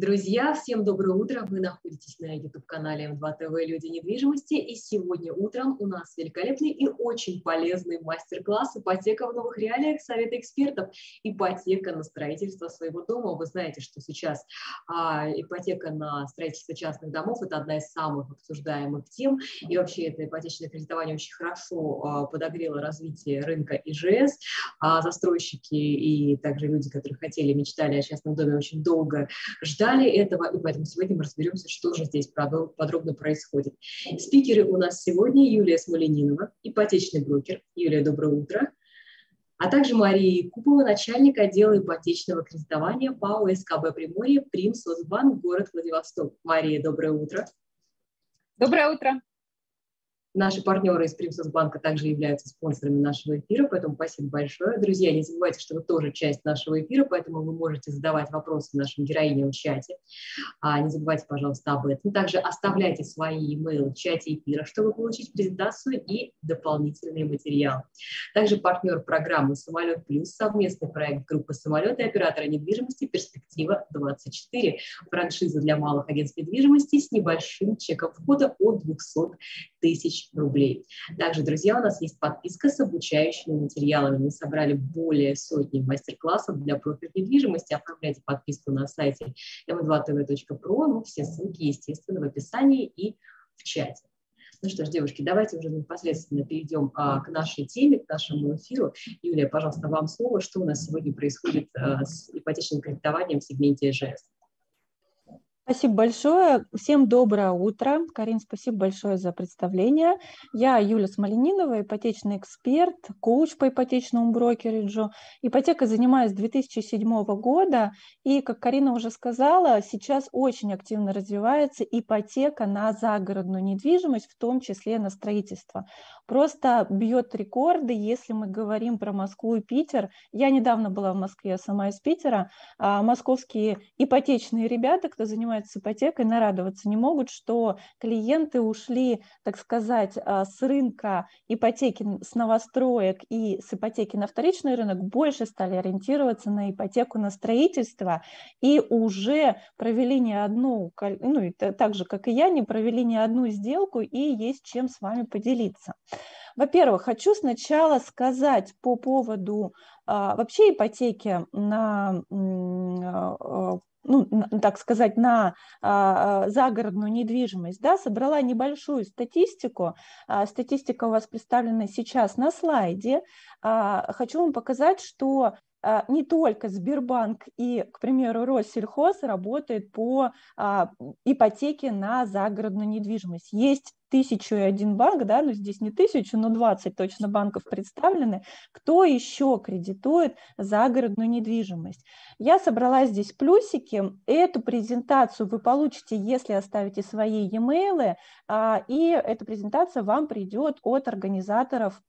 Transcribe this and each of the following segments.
Друзья, всем доброе утро! Вы находитесь на YouTube-канале М2 ТВ «Люди недвижимости» и сегодня утром у нас великолепный и очень полезный мастер-класс «Ипотека в новых реалиях. Советы экспертов. Ипотека на строительство своего дома». Вы знаете, что сейчас а, ипотека на строительство частных домов – это одна из самых обсуждаемых тем, и вообще это ипотечное кредитование очень хорошо а, подогрело развитие рынка ИЖС. А, застройщики и также люди, которые хотели, мечтали о частном доме очень долго ждали ждали этого, и поэтому сегодня мы разберемся, что же здесь подробно происходит. Спикеры у нас сегодня Юлия Смоленинова, ипотечный брокер. Юлия, доброе утро. А также Мария Якупова, начальник отдела ипотечного кредитования ПАО СКБ Приморье, Примсоцбанк, город Владивосток. Мария, доброе утро. Доброе утро. Наши партнеры из Примсоцбанка также являются спонсорами нашего эфира, поэтому спасибо большое. Друзья, не забывайте, что вы тоже часть нашего эфира, поэтому вы можете задавать вопросы нашим героиням в чате. А, не забывайте, пожалуйста, об этом. Также оставляйте свои имейлы в чате эфира, чтобы получить презентацию и дополнительные материалы. Также партнер программы «Самолет Плюс» совместный проект группы «Самолет» и оператора недвижимости «Перспектива 24». Франшиза для малых агентств недвижимости с небольшим чеком входа от 200 тысяч тысяч рублей. Также, друзья, у нас есть подписка с обучающими материалами. Мы собрали более сотни мастер-классов для профиль недвижимости. Оформляйте подписку на сайте m2tv.pro. Ну, все ссылки, естественно, в описании и в чате. Ну что ж, девушки, давайте уже непосредственно перейдем а, к нашей теме, к нашему эфиру. Юлия, пожалуйста, вам слово. Что у нас сегодня происходит а, с ипотечным кредитованием в сегменте ИЖС? Спасибо большое. Всем доброе утро. Карин, спасибо большое за представление. Я Юля Смоленинова, ипотечный эксперт, коуч по ипотечному брокериджу. Ипотека занимаюсь с 2007 года. И, как Карина уже сказала, сейчас очень активно развивается ипотека на загородную недвижимость, в том числе на строительство просто бьет рекорды, если мы говорим про Москву и Питер. Я недавно была в Москве, сама из Питера. А московские ипотечные ребята, кто занимается ипотекой, нарадоваться не могут, что клиенты ушли, так сказать, а, с рынка ипотеки с новостроек и с ипотеки на вторичный рынок, больше стали ориентироваться на ипотеку на строительство и уже провели не одну, ну, так же, как и я, не провели ни одну сделку и есть чем с вами поделиться. Во-первых, хочу сначала сказать по поводу а, вообще ипотеки на а, ну, так сказать, на а, загородную недвижимость, да, собрала небольшую статистику. А, статистика у вас представлена сейчас на слайде. А, хочу вам показать, что а, не только Сбербанк и, к примеру, Россельхоз работает по а, ипотеке на загородную недвижимость. Есть тысячу и один банк, да, ну здесь не тысячу, но 20 точно банков представлены, кто еще кредитует загородную недвижимость. Я собрала здесь плюсики, эту презентацию вы получите, если оставите свои e-mail, а, и эта презентация вам придет от организаторов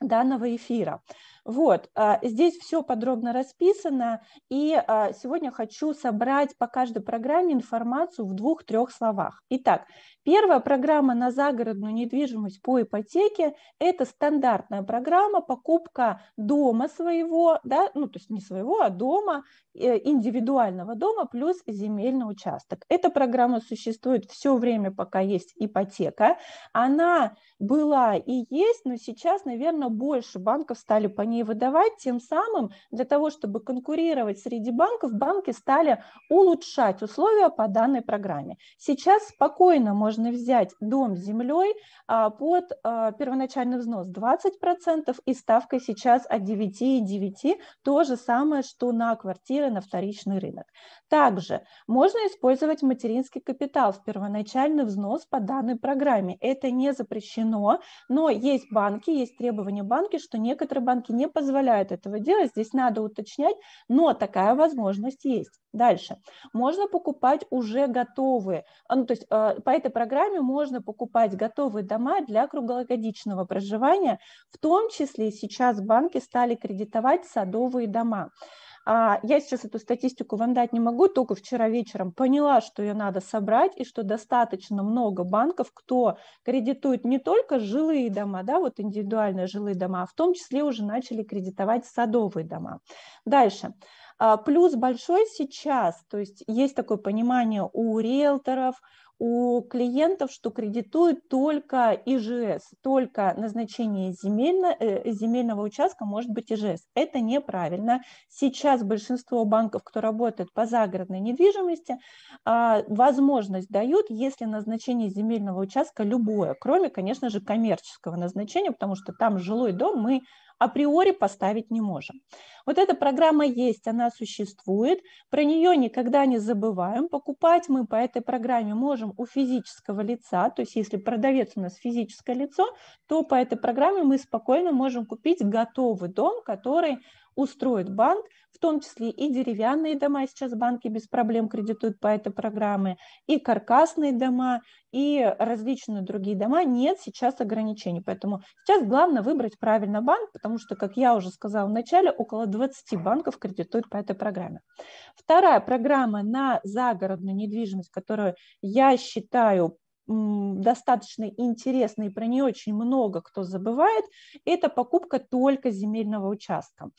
данного эфира. Вот, а, здесь все подробно расписано, и а, сегодня хочу собрать по каждой программе информацию в двух-трех словах. Итак, первая программа на загородную недвижимость по ипотеке – это стандартная программа покупка дома своего, да, ну то есть не своего, а дома, э, индивидуального дома плюс земельный участок. Эта программа существует все время, пока есть ипотека. Она была и есть, но сейчас, наверное, больше банков стали по ней выдавать, тем самым для того, чтобы конкурировать среди банков, банки стали улучшать условия по данной программе. Сейчас спокойно можно взять дом с землей а, под а, первоначальный взнос 20% и ставкой сейчас от 9,9, то же самое, что на квартиры на вторичный рынок. Также можно использовать материнский капитал в первоначальный взнос по данной программе. Это не запрещено, но есть банки, есть требования банки, что некоторые банки не не позволяют этого делать, здесь надо уточнять, но такая возможность есть. Дальше. Можно покупать уже готовые, а, ну, то есть э, по этой программе можно покупать готовые дома для круглогодичного проживания, в том числе сейчас банки стали кредитовать садовые дома. А, я сейчас эту статистику вам дать не могу, только вчера вечером поняла, что ее надо собрать и что достаточно много банков, кто кредитует не только жилые дома, да, вот индивидуальные жилые дома, а в том числе уже начали кредитовать садовые дома. Дальше. А, плюс большой сейчас, то есть есть такое понимание у риэлторов, у клиентов, что кредитуют только ИЖС, только назначение земельно, э, земельного участка может быть ИЖС. Это неправильно. Сейчас большинство банков, кто работает по загородной недвижимости, а, возможность дают, если назначение земельного участка любое, кроме, конечно же, коммерческого назначения, потому что там жилой дом мы априори поставить не можем. Вот эта программа есть, она существует, про нее никогда не забываем. Покупать мы по этой программе можем у физического лица, то есть если продавец у нас физическое лицо, то по этой программе мы спокойно можем купить готовый дом, который устроит банк, в том числе и деревянные дома, сейчас банки без проблем кредитуют по этой программе, и каркасные дома, и различные другие дома. Нет сейчас ограничений, поэтому сейчас главное выбрать правильно банк, потому что, как я уже сказала в начале, около 20 банков кредитуют по этой программе. Вторая программа на загородную недвижимость, которую я считаю достаточно интересно и про нее очень много кто забывает, это покупка только земельного участка.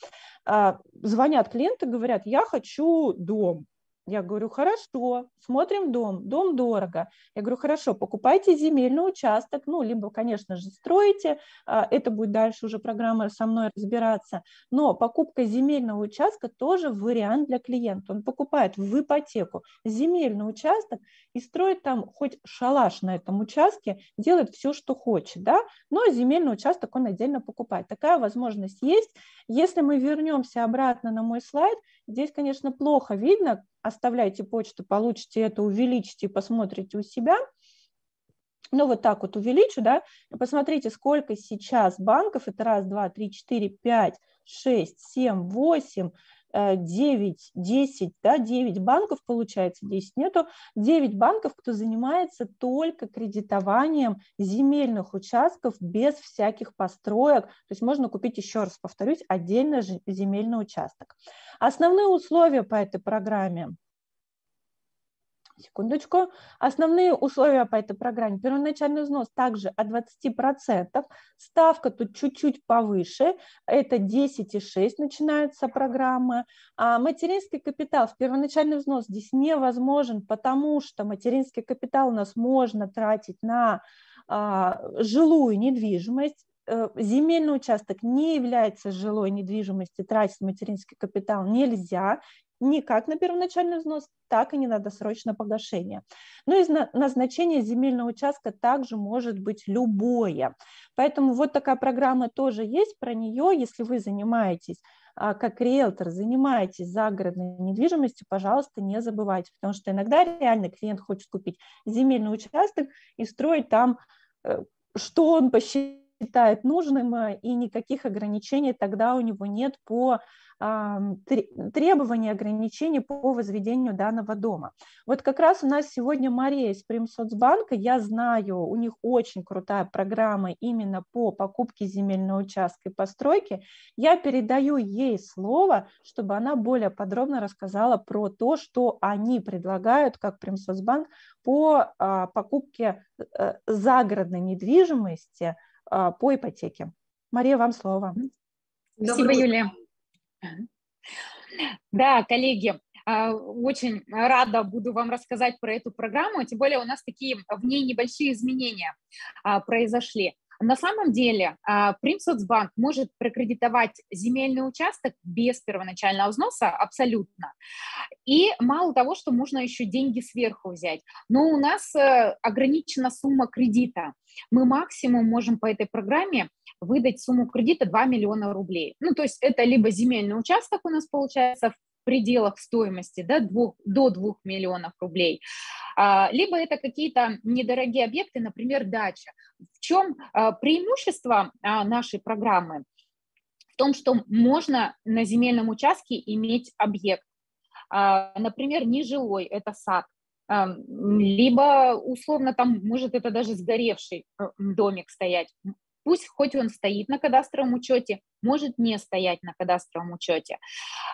А, звонят клиенты, говорят, я хочу дом, я говорю, хорошо, смотрим дом, дом дорого. Я говорю, хорошо, покупайте земельный участок, ну, либо, конечно же, строите, а, это будет дальше уже программа со мной разбираться, но покупка земельного участка тоже вариант для клиента. Он покупает в ипотеку земельный участок и строит там хоть шалаш на этом участке, делает все, что хочет, да, но земельный участок он отдельно покупает. Такая возможность есть. Если мы вернемся обратно на мой слайд, здесь, конечно, плохо видно, оставляйте почту, получите это, увеличите и посмотрите у себя. Ну, вот так вот увеличу, да, посмотрите, сколько сейчас банков, это раз, два, три, четыре, пять, шесть, семь, восемь, 9, 10, да, 9 банков, получается, 10 нету, 9 банков, кто занимается только кредитованием земельных участков без всяких построек, то есть можно купить, еще раз повторюсь, отдельно земельный участок. Основные условия по этой программе – секундочку. Основные условия по этой программе. Первоначальный взнос также от 20%. Ставка тут чуть-чуть повыше. Это 10,6 начинается программа. А материнский капитал в первоначальный взнос здесь невозможен, потому что материнский капитал у нас можно тратить на а, жилую недвижимость, э, земельный участок не является жилой недвижимостью, тратить материнский капитал нельзя не как на первоначальный взнос, так и не на досрочное погашение. Ну и назначение земельного участка также может быть любое. Поэтому вот такая программа тоже есть, про нее, если вы занимаетесь а, как риэлтор, занимаетесь загородной недвижимостью, пожалуйста, не забывайте, потому что иногда реально клиент хочет купить земельный участок и строить там, э, что он посчитает нужным, э, и никаких ограничений тогда у него нет по требования, ограничения по возведению данного дома. Вот как раз у нас сегодня Мария из Примсоцбанка, я знаю, у них очень крутая программа именно по покупке земельного участка и постройки. Я передаю ей слово, чтобы она более подробно рассказала про то, что они предлагают, как Примсоцбанк, по а, покупке а, загородной недвижимости по ипотеке. Мария, вам слово. Спасибо, Юлия. Да, коллеги, а, очень рада буду вам рассказать про эту программу, тем более у нас такие в ней небольшие изменения а, произошли. На самом деле а, Примсоцбанк может прокредитовать земельный участок без первоначального взноса абсолютно. И мало того, что можно еще деньги сверху взять, но у нас э, ограничена сумма кредита. Мы максимум можем по этой программе выдать сумму кредита 2 миллиона рублей. Ну, то есть это либо земельный участок у нас получается в пределах стоимости да, 2, до 2 миллионов рублей, а, либо это какие-то недорогие объекты, например, дача. В чем а, преимущество а, нашей программы? В том, что можно на земельном участке иметь объект. Например, нежилой – это сад, либо условно там может это даже сгоревший э, домик стоять Пусть хоть он стоит на кадастровом учете, может не стоять на кадастровом учете.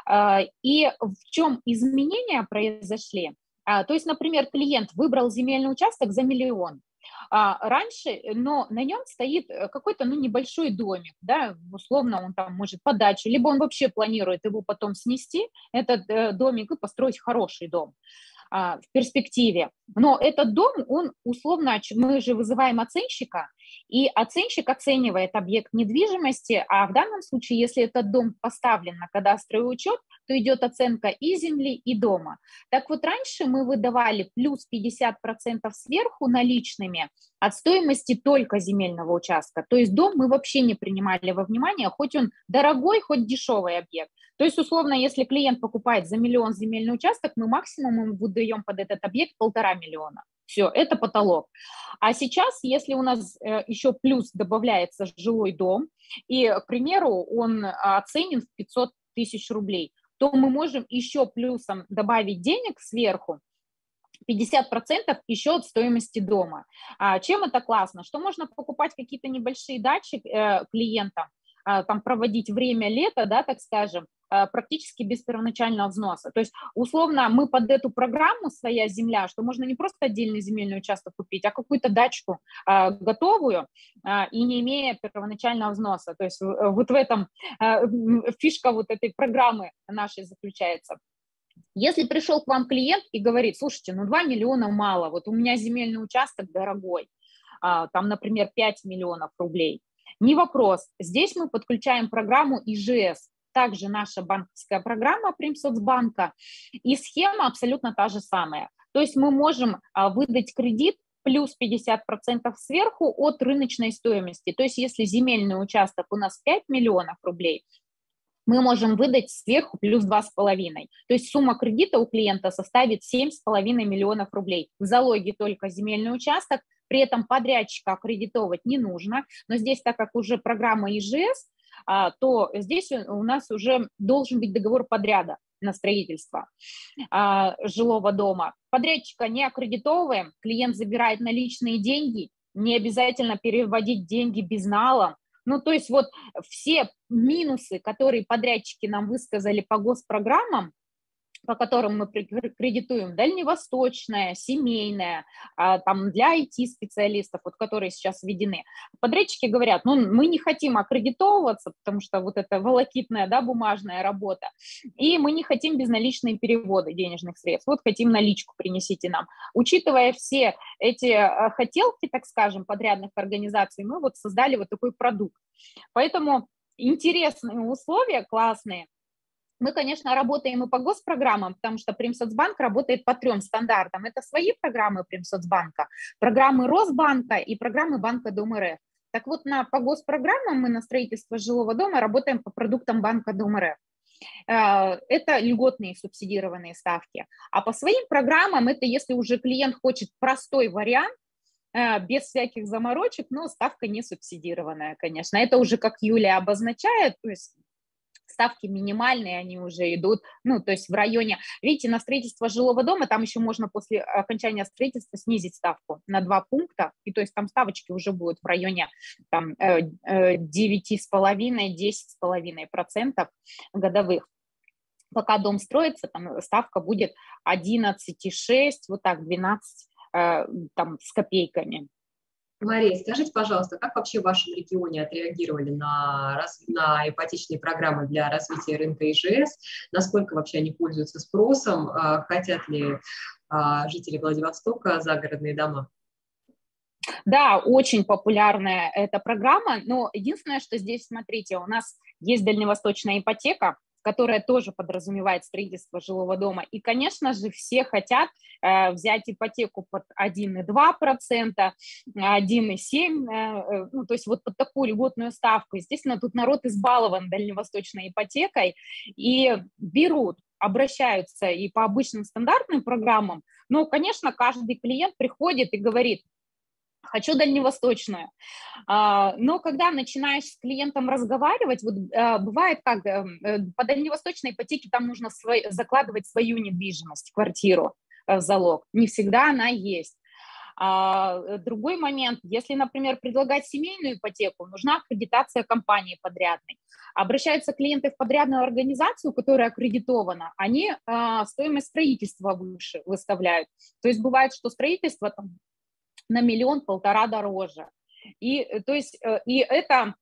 А, и в чем изменения произошли? А, то есть, например, клиент выбрал земельный участок за миллион, а раньше, но на нем стоит э, какой-то ну, небольшой домик, да, условно он там может подачу, либо он вообще планирует его потом снести, этот э, домик, и построить хороший дом. А, в перспективе. Но этот дом, он условно, мы же вызываем оценщика, и оценщик оценивает объект недвижимости, а в данном случае, если этот дом поставлен на кадастровый учет, то идет оценка и земли, и дома. Так вот, раньше мы выдавали плюс 50% сверху наличными от стоимости только земельного участка. То есть дом мы вообще не принимали во внимание, хоть он дорогой, хоть дешевый объект. То есть, условно, если клиент покупает за миллион земельный участок, мы максимум ему выдаем под этот объект полтора миллиона. Все, это потолок. А сейчас, если у нас э, еще плюс добавляется жилой дом, и, к примеру, он оценен в 500 тысяч рублей, то мы можем еще плюсом добавить денег сверху, 50% еще от стоимости дома. А чем это классно? Что можно покупать какие-то небольшие дачи э, клиентам, а, там проводить время лета, да, так скажем, практически без первоначального взноса. То есть, условно, мы под эту программу «Своя земля», что можно не просто отдельный земельный участок купить, а какую-то дачку а, готовую а, и не имея первоначального взноса. То есть вот в этом фишка вот этой программы нашей заключается. Если пришел к вам клиент и говорит, слушайте, ну 2 миллиона мало, вот у меня земельный участок дорогой, там, например, 5 миллионов рублей, не вопрос. Здесь мы подключаем программу ИЖС, также наша банковская программа Примсоцбанка, и схема абсолютно та же самая. То есть мы можем а, выдать кредит плюс 50% сверху от рыночной стоимости. То есть если земельный участок у нас 5 миллионов рублей, мы можем выдать сверху плюс 2,5. То есть сумма кредита у клиента составит 7,5 миллионов рублей. В залоге только земельный участок, при этом подрядчика аккредитовать не нужно, но здесь, так как уже программа ИЖС, то здесь у нас уже должен быть договор подряда на строительство а, жилого дома. Подрядчика не аккредитовываем, клиент забирает наличные деньги, не обязательно переводить деньги безналом. Ну, то есть вот все минусы, которые подрядчики нам высказали по госпрограммам, по которым мы кредитуем, дальневосточная, семейная, а, там для IT-специалистов, вот, которые сейчас введены. Подрядчики говорят, ну, мы не хотим аккредитовываться, потому что вот это волокитная, да, бумажная работа, и мы не хотим безналичные переводы денежных средств, вот хотим наличку, принесите нам. Учитывая все эти а, хотелки, так скажем, подрядных организаций, мы вот создали вот такой продукт. Поэтому интересные условия, классные – мы, конечно, работаем и по госпрограммам, потому что Примсоцбанк работает по трем стандартам. Это свои программы Примсоцбанка, программы Росбанка и программы Банка Дом РФ. Так вот, на, по госпрограммам мы на строительство жилого дома работаем по продуктам Банка Дом РФ. Э, это льготные субсидированные ставки. А по своим программам это если уже клиент хочет простой вариант, э, без всяких заморочек, но ставка не субсидированная, конечно. Это уже, как Юлия обозначает, то есть ставки минимальные, они уже идут, ну, то есть в районе, видите, на строительство жилого дома там еще можно после окончания строительства снизить ставку на два пункта, и то есть там ставочки уже будут в районе там 9,5-10,5% э, годовых пока дом строится, там ставка будет 11,6, вот так, 12 э, там с копейками. Мария, скажите, пожалуйста, как вообще в вашем регионе отреагировали на, на ипотечные программы для развития рынка ИЖС? Насколько вообще они пользуются спросом? А, хотят ли а, жители Владивостока загородные дома? Да, очень популярная эта программа, но единственное, что здесь, смотрите, у нас есть дальневосточная ипотека, которая тоже подразумевает строительство жилого дома. И, конечно же, все хотят э, взять ипотеку под 1,2%, 1,7%, э, ну, то есть вот под такую льготную ставку. Естественно, тут народ избалован дальневосточной ипотекой и берут обращаются и по обычным стандартным программам, но, конечно, каждый клиент приходит и говорит, хочу дальневосточную. А, но когда начинаешь с клиентом разговаривать, вот а, бывает как, эм, э, по дальневосточной ипотеке там нужно закладывать свою недвижимость, квартиру э, в залог. Не всегда она есть. А, другой момент, если, например, предлагать семейную ипотеку, нужна аккредитация компании подрядной. Обращаются клиенты в подрядную организацию, которая аккредитована, они стоимость строительства выше выставляют. То есть бывает, что строительство там, на миллион-полтора дороже. И, то есть, э, и это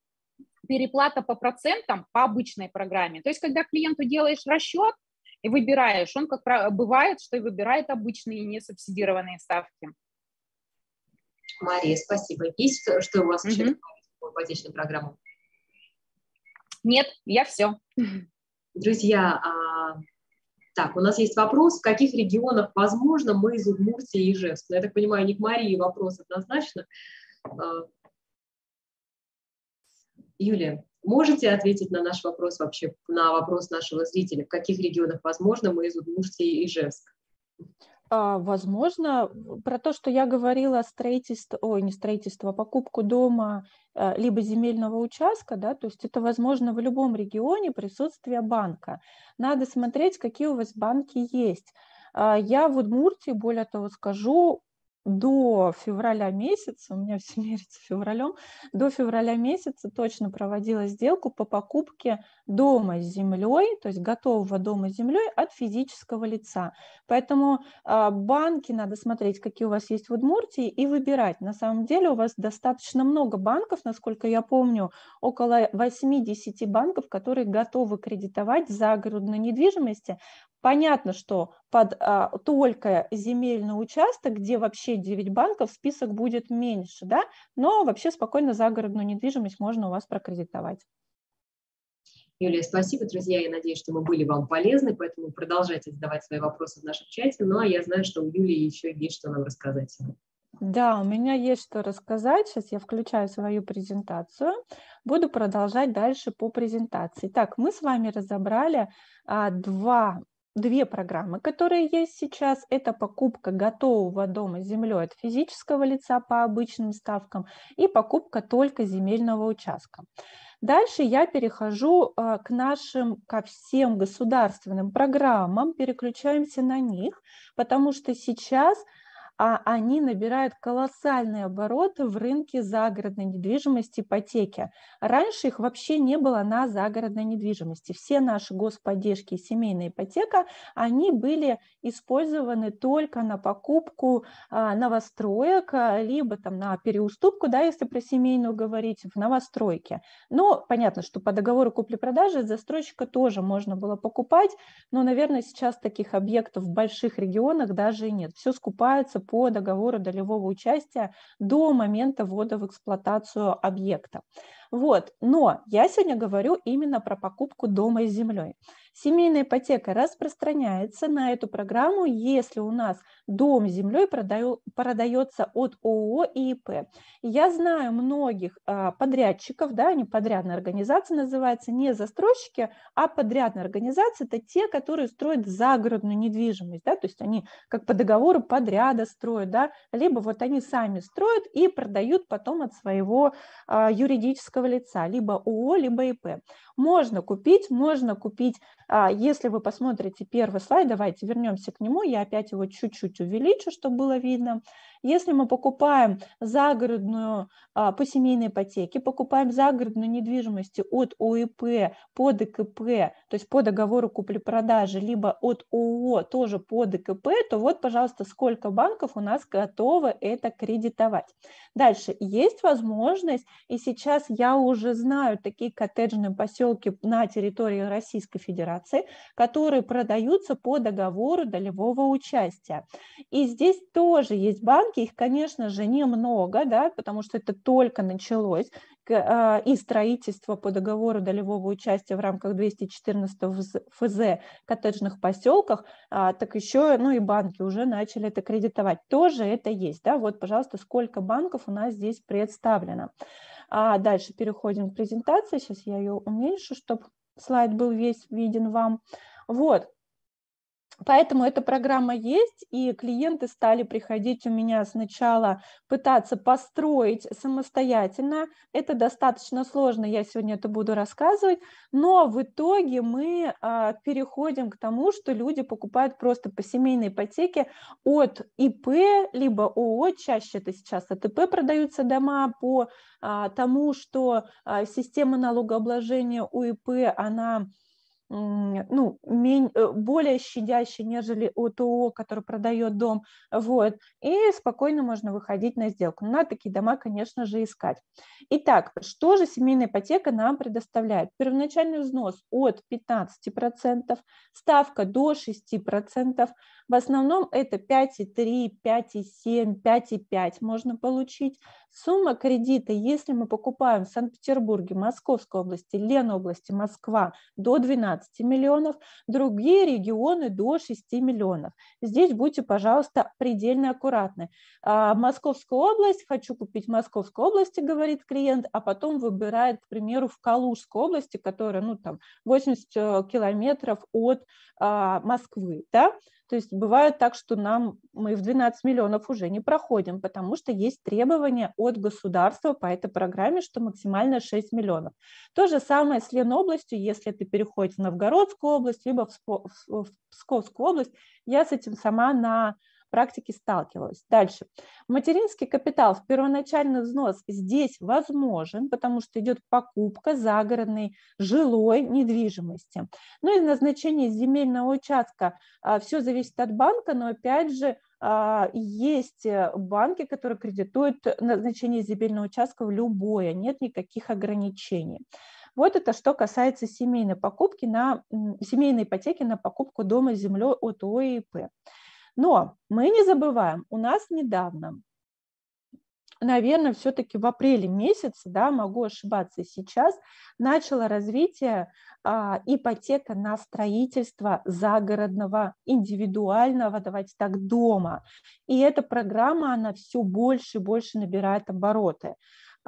переплата по процентам по обычной программе. То есть, когда клиенту делаешь расчет и выбираешь, он как бывает, что и выбирает обычные несубсидированные ставки. Мария, спасибо. Есть что у вас угу. еще по ипотечной программе? Нет, я все. Друзья, а, так, у нас есть вопрос, в каких регионах возможно мы из Удмуртии и Ижевска? Я так понимаю, не к Марии вопрос однозначно. А, Юлия, можете ответить на наш вопрос вообще, на вопрос нашего зрителя, в каких регионах возможно мы из Удмуртии и Ижевска? А, возможно, про то, что я говорила, строительство, ой, не строительство, а покупку дома, а, либо земельного участка, да, то есть это возможно в любом регионе присутствие банка. Надо смотреть, какие у вас банки есть. А, я в Удмуртии, более того скажу, до февраля месяца, у меня все мерится февралем, до февраля месяца точно проводила сделку по покупке дома с землей, то есть готового дома с землей от физического лица. Поэтому э, банки надо смотреть, какие у вас есть в Удмуртии, и выбирать. На самом деле у вас достаточно много банков, насколько я помню, около 8-10 банков, которые готовы кредитовать загородной недвижимости. Понятно, что под а, только земельный участок, где вообще 9 банков, список будет меньше, да, но вообще спокойно загородную недвижимость можно у вас прокредитовать. Юлия, спасибо, друзья. Я надеюсь, что мы были вам полезны, поэтому продолжайте задавать свои вопросы в нашем чате. Ну, а я знаю, что у Юлии еще есть что нам рассказать. Да, у меня есть что рассказать. Сейчас я включаю свою презентацию. Буду продолжать дальше по презентации. Так, мы с вами разобрали а, два две программы, которые есть сейчас. Это покупка готового дома с землей от физического лица по обычным ставкам и покупка только земельного участка. Дальше я перехожу а, к нашим, ко всем государственным программам, переключаемся на них, потому что сейчас а они набирают колоссальные обороты в рынке загородной недвижимости, ипотеки. Раньше их вообще не было на загородной недвижимости. Все наши господдержки и семейная ипотека, они были использованы только на покупку а, новостроек, а, либо там на переуступку, да, если про семейную говорить, в новостройке. Но понятно, что по договору купли-продажи застройщика тоже можно было покупать, но, наверное, сейчас таких объектов в больших регионах даже и нет. Все скупается по договору долевого участия до момента ввода в эксплуатацию объекта. Вот. Но я сегодня говорю именно про покупку дома с землей. Семейная ипотека распространяется на эту программу, если у нас дом с землей продаю, продается от ООО и ИП. Я знаю многих а, подрядчиков, да, они подрядная организация называется, не застройщики, а подрядная организация, это те, которые строят загородную недвижимость, да, то есть они как по договору подряда строят, да, либо вот они сами строят и продают потом от своего а, юридического лица, либо ООО, либо ИП. Можно купить, можно купить а, если вы посмотрите первый слайд, давайте вернемся к нему, я опять его чуть-чуть увеличу, чтобы было видно. Если мы покупаем загородную а, по семейной ипотеке, покупаем загородную недвижимость от ОИП по ДКП, то есть по договору купли-продажи, либо от ООО тоже по ДКП, то вот, пожалуйста, сколько банков у нас готовы это кредитовать. Дальше есть возможность, и сейчас я уже знаю такие коттеджные поселки на территории Российской Федерации, которые продаются по договору долевого участия. И здесь тоже есть банки, их, конечно же, немного, да, потому что это только началось, а, и строительство по договору долевого участия в рамках 214 ФЗ коттеджных поселках, а, так еще, ну и банки уже начали это кредитовать. Тоже это есть, да, вот, пожалуйста, сколько банков у нас здесь представлено. А дальше переходим к презентации, сейчас я ее уменьшу, чтобы слайд был весь виден вам. Вот, Поэтому эта программа есть, и клиенты стали приходить у меня сначала пытаться построить самостоятельно. Это достаточно сложно, я сегодня это буду рассказывать, но в итоге мы а, переходим к тому, что люди покупают просто по семейной ипотеке от ИП, либо ООО, чаще это сейчас от ИП продаются дома по а, тому, что а, система налогообложения у ИП, она ну, э, более щадящий, нежели у ТО, который продает дом, вот, и спокойно можно выходить на сделку. Но надо такие дома, конечно же, искать. Итак, что же семейная ипотека нам предоставляет? Первоначальный взнос от 15%, ставка до 6%, в основном это 5,3, 5,7, 5,5 можно получить. Сумма кредита, если мы покупаем в Санкт-Петербурге, Московской области, Ленобласти, Москва до 12 миллионов, другие регионы до 6 миллионов. Здесь будьте, пожалуйста, предельно аккуратны. А, Московская область, хочу купить в Московской области, говорит клиент, а потом выбирает, к примеру, в Калужской области, которая, ну, там, 80 э, километров от а, Москвы, да, то есть бывает так, что нам мы в 12 миллионов уже не проходим, потому что есть требования от государства по этой программе, что максимально 6 миллионов. То же самое с Ленобластью, если это переходит в Новгородскую область, либо в Псковскую область. Я с этим сама на практике сталкивалась. Дальше. Материнский капитал в первоначальный взнос здесь возможен, потому что идет покупка загородной жилой недвижимости. Ну и назначение земельного участка. А, Все зависит от банка, но опять же а, есть э, банки, которые кредитуют назначение земельного участка в любое, нет никаких ограничений. Вот это что касается семейной покупки на семейной ипотеки на покупку дома с землей от ОИП. Но мы не забываем, у нас недавно, наверное, все-таки в апреле месяце, да, могу ошибаться сейчас, начало развитие а, ипотека на строительство загородного, индивидуального, давайте так, дома. И эта программа, она все больше и больше набирает обороты.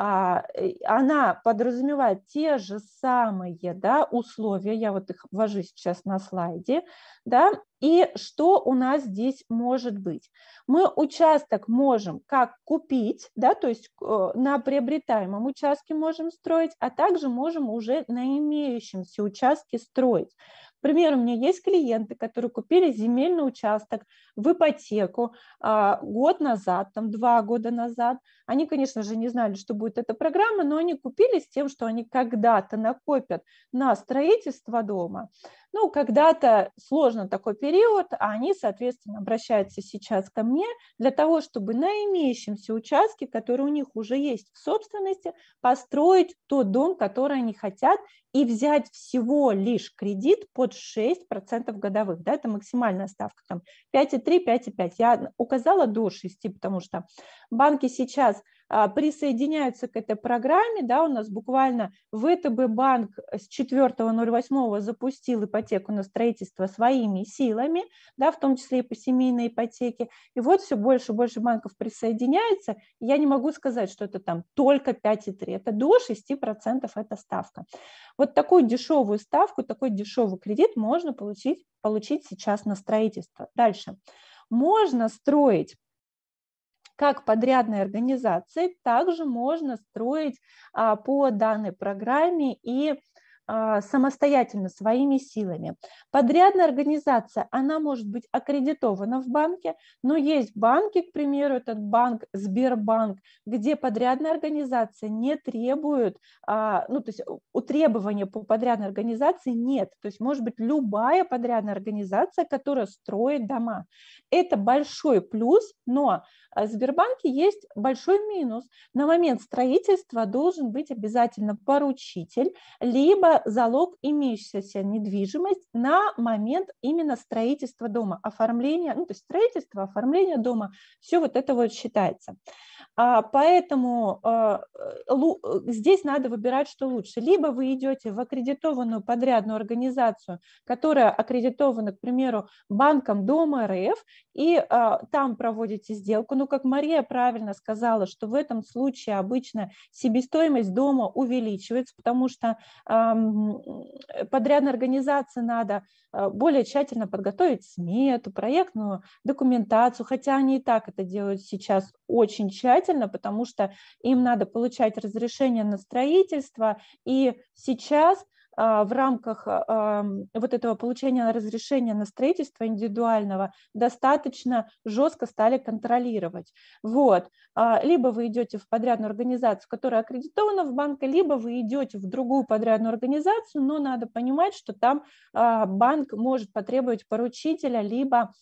А, она подразумевает те же самые да, условия, я вот их ввожу сейчас на слайде, да, и что у нас здесь может быть? Мы участок можем как купить, да, то есть э, на приобретаемом участке можем строить, а также можем уже на имеющемся участке строить. К примеру, у меня есть клиенты, которые купили земельный участок в ипотеку а, год назад, там два года назад. Они, конечно же, не знали, что будет эта программа, но они купили с тем, что они когда-то накопят на строительство дома, ну, когда-то сложно такой период, а они, соответственно, обращаются сейчас ко мне для того, чтобы на имеющемся участке, который у них уже есть в собственности, построить тот дом, который они хотят, и взять всего лишь кредит под 6% годовых. Да, это максимальная ставка, там 5,3, 5,5. Я указала до 6, потому что банки сейчас присоединяются к этой программе, да, у нас буквально ВТБ банк с 4.08 запустил ипотеку на строительство своими силами, да, в том числе и по семейной ипотеке, и вот все больше и больше банков присоединяется, я не могу сказать, что это там только 5,3, это до 6% эта ставка. Вот такую дешевую ставку, такой дешевый кредит можно получить, получить сейчас на строительство. Дальше. Можно строить как подрядной организации, также можно строить а, по данной программе и самостоятельно, своими силами. Подрядная организация, она может быть аккредитована в банке, но есть банки, к примеру, этот банк Сбербанк, где подрядная организация не требует, а, ну, то есть у требования по подрядной организации нет, то есть может быть любая подрядная организация, которая строит дома. Это большой плюс, но в Сбербанке есть большой минус. На момент строительства должен быть обязательно поручитель, либо залог имеющаяся недвижимость на момент именно строительства дома, оформления, ну, то есть строительство, оформление дома, все вот это вот считается. А, поэтому а, э, здесь надо выбирать, что лучше. Либо вы идете в аккредитованную подрядную организацию, которая аккредитована, к примеру, банком Дома РФ, и там проводите сделку. Ну, как Мария правильно сказала, что в этом случае обычно себестоимость дома увеличивается, потому что подрядной организации надо э, более тщательно подготовить смету, проектную документацию, хотя они и так это делают сейчас очень тщательно, потому что им надо получать разрешение на строительство, и сейчас в рамках а, вот этого получения разрешения на строительство индивидуального достаточно жестко стали контролировать. Вот. А, либо вы идете в подрядную организацию, которая аккредитована в банке, либо вы идете в другую подрядную организацию, но надо понимать, что там банк может потребовать поручителя, либо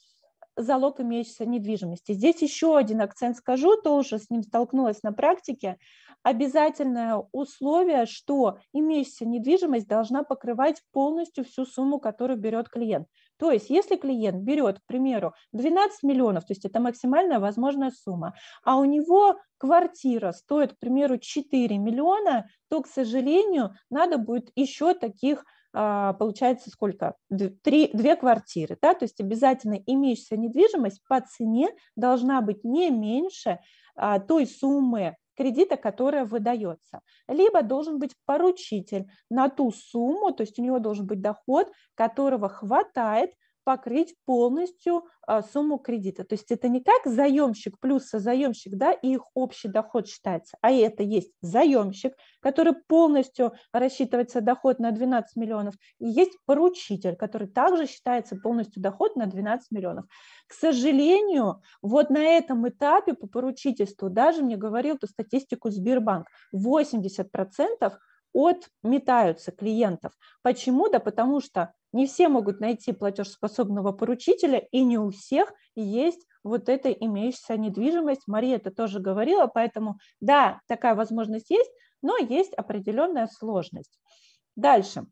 залог имеющейся недвижимости. Здесь еще один акцент скажу, тоже с ним столкнулась на практике. Обязательное условие, что имеющаяся недвижимость должна покрывать полностью всю сумму, которую берет клиент. То есть, если клиент берет, к примеру, 12 миллионов, то есть это максимальная возможная сумма, а у него квартира стоит, к примеру, 4 миллиона, то, к сожалению, надо будет еще таких получается сколько? Три, две квартиры, да, то есть обязательно имеющаяся недвижимость по цене должна быть не меньше а, той суммы кредита, которая выдается. Либо должен быть поручитель на ту сумму, то есть у него должен быть доход, которого хватает покрыть полностью а, сумму кредита. То есть это не как заемщик плюс заемщик, да, и их общий доход считается, а это есть заемщик, который полностью рассчитывается доход на 12 миллионов, и есть поручитель, который также считается полностью доход на 12 миллионов. К сожалению, вот на этом этапе по поручительству, даже мне говорил эту статистику Сбербанк, 80% отметаются клиентов. Почему? Да потому что не все могут найти платежеспособного поручителя, и не у всех есть вот эта имеющаяся недвижимость. Мария это тоже говорила, поэтому да, такая возможность есть, но есть определенная сложность. Дальше.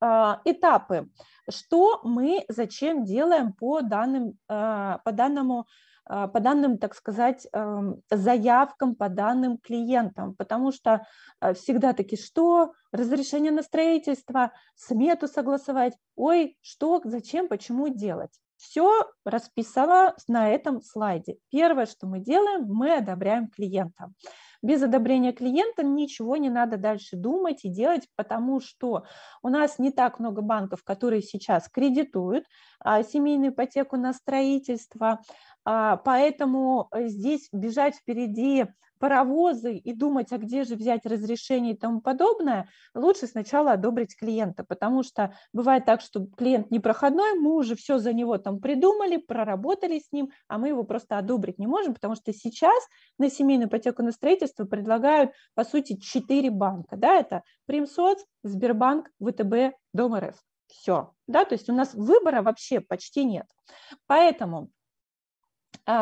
А, этапы. Что мы зачем делаем по, данным, а, по данному по данным, так сказать, эм, заявкам, по данным клиентам, потому что э, всегда таки, что разрешение на строительство, смету согласовать, ой, что, зачем, почему делать. Все расписала на этом слайде. Первое, что мы делаем, мы одобряем клиента. Без одобрения клиента ничего не надо дальше думать и делать, потому что у нас не так много банков, которые сейчас кредитуют а, семейную ипотеку на строительство, а, поэтому э, здесь бежать впереди паровозы и думать, а где же взять разрешение и тому подобное, лучше сначала одобрить клиента, потому что бывает так, что клиент непроходной, мы уже все за него там придумали, проработали с ним, а мы его просто одобрить не можем, потому что сейчас на семейную ипотеку на строительство предлагают, по сути, четыре банка, да, это Примсоц, Сбербанк, ВТБ, Дом РФ. Все, да, то есть у нас выбора вообще почти нет. Поэтому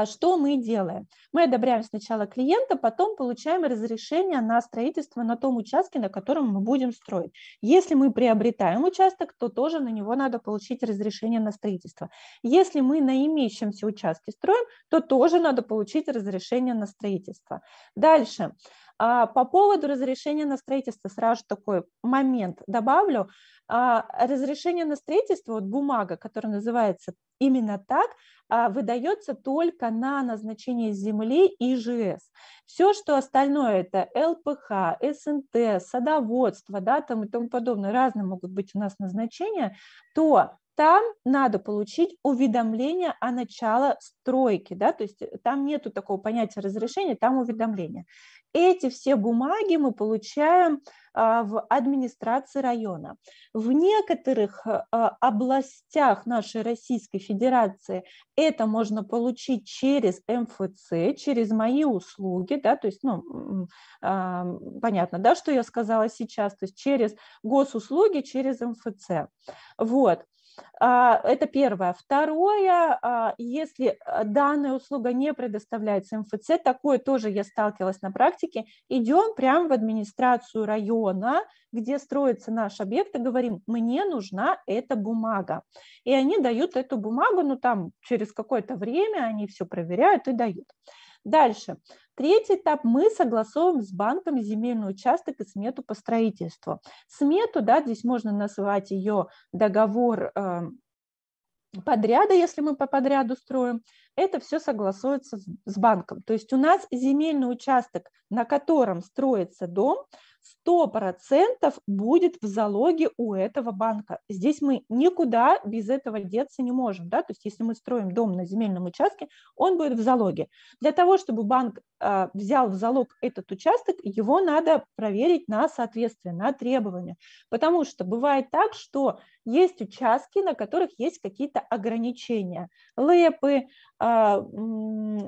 что мы делаем? Мы одобряем сначала клиента, потом получаем разрешение на строительство на том участке, на котором мы будем строить. Если мы приобретаем участок, то тоже на него надо получить разрешение на строительство. Если мы на имеющемся участке строим, то тоже надо получить разрешение на строительство. Дальше. А, по поводу разрешения на строительство сразу такой момент добавлю. А, разрешение на строительство, вот бумага, которая называется именно так, а, выдается только на назначение земли ЖС. Все, что остальное, это ЛПХ, СНТ, садоводство, да, там и тому подобное, разные могут быть у нас назначения, то там надо получить уведомление о начале стройки, да, то есть там нету такого понятия разрешения, там уведомление. Эти все бумаги мы получаем а, в администрации района. В некоторых а, областях нашей Российской Федерации это можно получить через МФЦ, через мои услуги, да, то есть, ну, а, понятно, да, что я сказала сейчас, то есть через госуслуги, через МФЦ. Вот. А, это первое. Второе, а, если а, данная услуга не предоставляется МФЦ, такое тоже я сталкивалась на практике, идем прямо в администрацию района, где строится наш объект, и говорим, мне нужна эта бумага. И они дают эту бумагу, ну там через какое-то время они все проверяют и дают. Дальше. Третий этап. Мы согласовываем с банком земельный участок и смету по строительству. Смету, да, здесь можно назвать ее договор э, подряда, если мы по подряду строим. Это все согласуется с банком. То есть у нас земельный участок, на котором строится дом, 100% будет в залоге у этого банка. Здесь мы никуда без этого деться не можем. Да? То есть если мы строим дом на земельном участке, он будет в залоге. Для того, чтобы банк э, взял в залог этот участок, его надо проверить на соответствие, на требования. Потому что бывает так, что есть участки, на которых есть какие-то ограничения. Лэпы, а,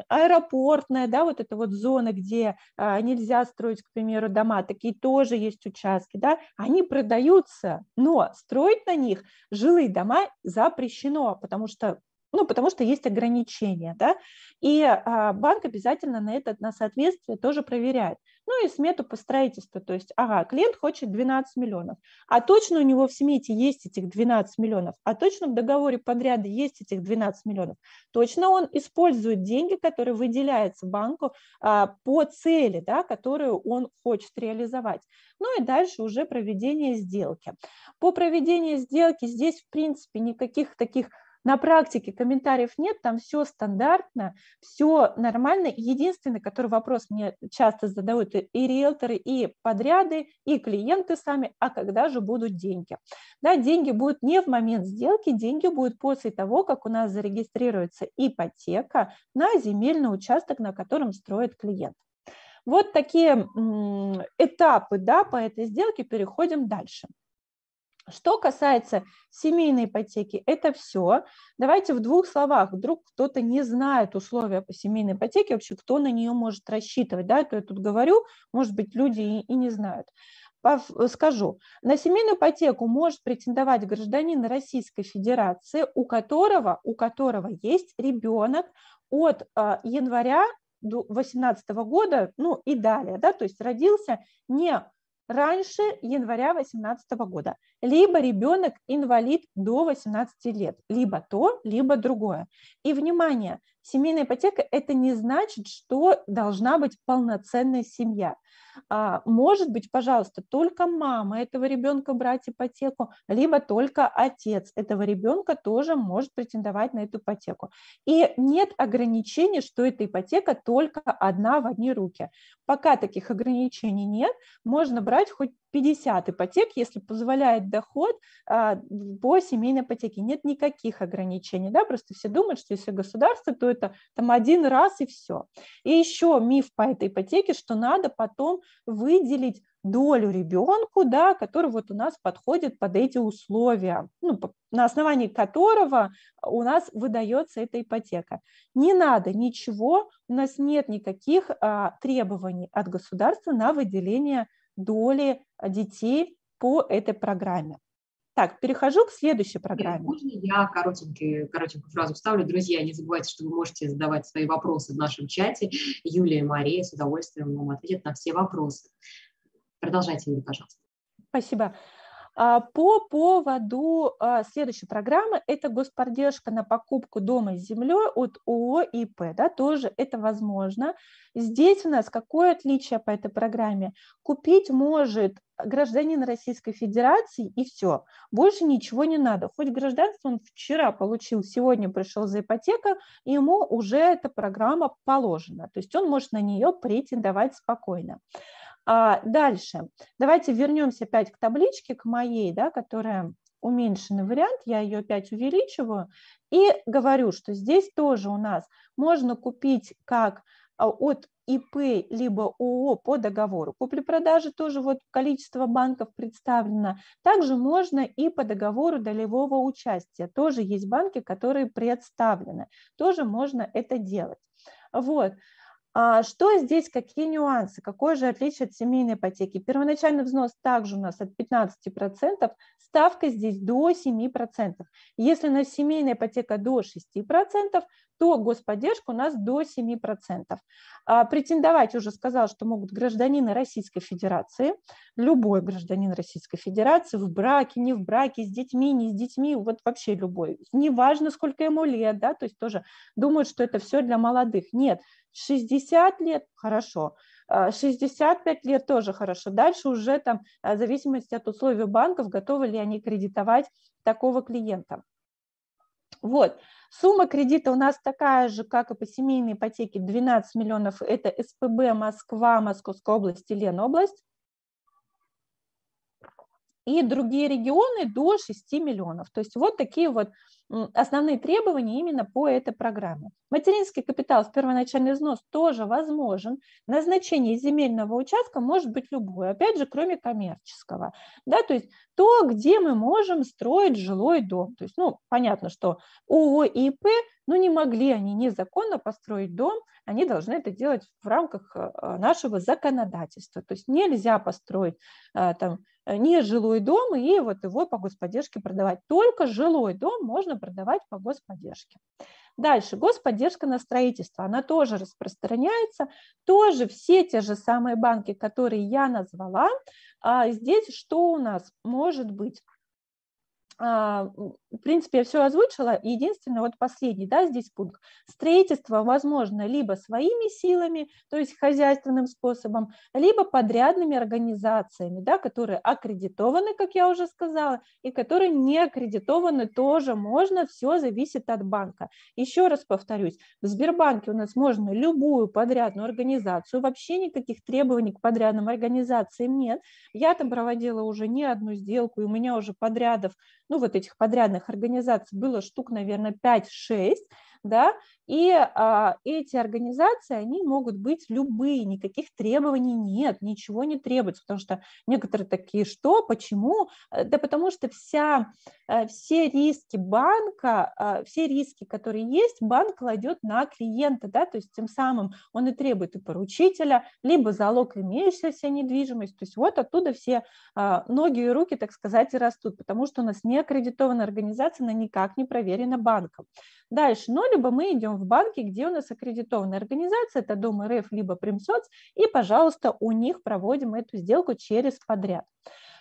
аэропортная, да, вот эта вот зона, где а, нельзя строить, к примеру, дома, такие тоже есть участки, да, они продаются, но строить на них жилые дома запрещено, потому что ну, потому что есть ограничения, да, и а, банк обязательно на это, на соответствие тоже проверяет. Ну и смету по строительству, то есть, ага, клиент хочет 12 миллионов, а точно у него в смете есть этих 12 миллионов, а точно в договоре подряда есть этих 12 миллионов, точно он использует деньги, которые выделяются банку а, по цели, да, которую он хочет реализовать. Ну и дальше уже проведение сделки. По проведению сделки здесь, в принципе, никаких таких на практике комментариев нет, там все стандартно, все нормально. Единственный, который вопрос мне часто задают и риэлторы, и подряды, и клиенты сами, а когда же будут деньги? Да, деньги будут не в момент сделки, деньги будут после того, как у нас зарегистрируется ипотека на земельный участок, на котором строит клиент. Вот такие этапы да, по этой сделке, переходим дальше. Что касается семейной ипотеки, это все. Давайте в двух словах. Вдруг кто-то не знает условия по семейной ипотеке, вообще кто на нее может рассчитывать. Да, то я тут говорю, может быть, люди и, и не знают. Скажу, на семейную ипотеку может претендовать гражданин Российской Федерации, у которого, у которого есть ребенок от э, января 2018 года, ну и далее, да, то есть родился не раньше января 2018 года, либо ребенок инвалид до 18 лет, либо то, либо другое. И, внимание, семейная ипотека – это не значит, что должна быть полноценная семья. А, может быть, пожалуйста, только мама этого ребенка брать ипотеку, либо только отец этого ребенка тоже может претендовать на эту ипотеку. И нет ограничений, что эта ипотека только одна в одни руки. Пока таких ограничений нет, можно брать хоть 50 ипотек, если позволяет доход а, по семейной ипотеке. Нет никаких ограничений, да, просто все думают, что если государство, то это там один раз и все. И еще миф по этой ипотеке, что надо потом выделить долю ребенку, да, который вот у нас подходит под эти условия, ну, на основании которого у нас выдается эта ипотека. Не надо ничего, у нас нет никаких а, требований от государства на выделение доли детей по этой программе. Так, перехожу к следующей программе. Можно я коротенькую, коротенькую фразу вставлю? Друзья, не забывайте, что вы можете задавать свои вопросы в нашем чате. Юлия и Мария с удовольствием вам ответят на все вопросы. Продолжайте, Юлия, пожалуйста. Спасибо. А, по поводу а, следующей программы, это господдержка на покупку дома с землей от ООО и ИП, да, тоже это возможно. Здесь у нас какое отличие по этой программе? Купить может гражданин Российской Федерации и все, больше ничего не надо. Хоть гражданство он вчера получил, сегодня пришел за ипотека, ему уже эта программа положена, то есть он может на нее претендовать спокойно. А дальше, давайте вернемся опять к табличке, к моей, да, которая уменьшенный вариант, я ее опять увеличиваю и говорю, что здесь тоже у нас можно купить как а, от ИП либо ООО по договору. Купли-продажи тоже вот количество банков представлено. Также можно и по договору долевого участия. Тоже есть банки, которые представлены. Тоже можно это делать. Вот. А что здесь, какие нюансы, какое же отличие от семейной ипотеки? Первоначальный взнос также у нас от 15%, ставка здесь до 7%. Если на семейная ипотека до 6%, то господдержка у нас до 7%. А претендовать уже сказал, что могут гражданины Российской Федерации, любой гражданин Российской Федерации, в браке, не в браке, с детьми, не с детьми, вот вообще любой. Неважно, сколько ему лет, да, то есть тоже думают, что это все для молодых. Нет, 60 лет – хорошо, 65 а, лет тоже хорошо. Дальше уже там а, в зависимости от условий банков, готовы ли они кредитовать такого клиента. Вот. Сумма кредита у нас такая же, как и по семейной ипотеке, 12 миллионов. Это СПБ Москва, Московская область и Ленобласть. И другие регионы до 6 миллионов. То есть вот такие вот основные требования именно по этой программе. Материнский капитал в первоначальный взнос тоже возможен. Назначение земельного участка может быть любое, опять же, кроме коммерческого. Да, то есть то, где мы можем строить жилой дом. То есть, ну, понятно, что ООО и ИП, ну, не могли они незаконно построить дом, они должны это делать в рамках э, нашего законодательства. То есть нельзя построить э, там не жилой дом и вот его по господдержке продавать. Только жилой дом можно продавать по господдержке. Дальше, господдержка на строительство, она тоже распространяется, тоже все те же самые банки, которые я назвала. А здесь что у нас может быть? В принципе, я все озвучила. Единственное, вот последний, да, здесь пункт. Строительство возможно либо своими силами, то есть хозяйственным способом, либо подрядными организациями, да, которые аккредитованы, как я уже сказала, и которые не аккредитованы тоже можно, все зависит от банка. Еще раз повторюсь, в Сбербанке у нас можно любую подрядную организацию, вообще никаких требований к подрядным организациям нет. Я там проводила уже не одну сделку, и у меня уже подрядов ну, вот этих подрядных организаций. Было штук, наверное, 5-6, да, и а, эти организации, они могут быть любые, никаких требований нет, ничего не требуется, потому что некоторые такие, что, почему? Э, да потому что вся, э, все риски банка, а, все риски, которые есть, банк кладет на клиента, да, то есть тем самым он и требует и поручителя, либо залог имеющейся недвижимость, то есть вот оттуда все а, ноги и руки, так сказать, и растут, потому что у нас не аккредитованная организация, она никак не проверена банком. Дальше, ну, либо мы идем в банки, где у нас аккредитованная организация, это Дом РФ, либо Примсоц, и, пожалуйста, у них проводим эту сделку через подряд.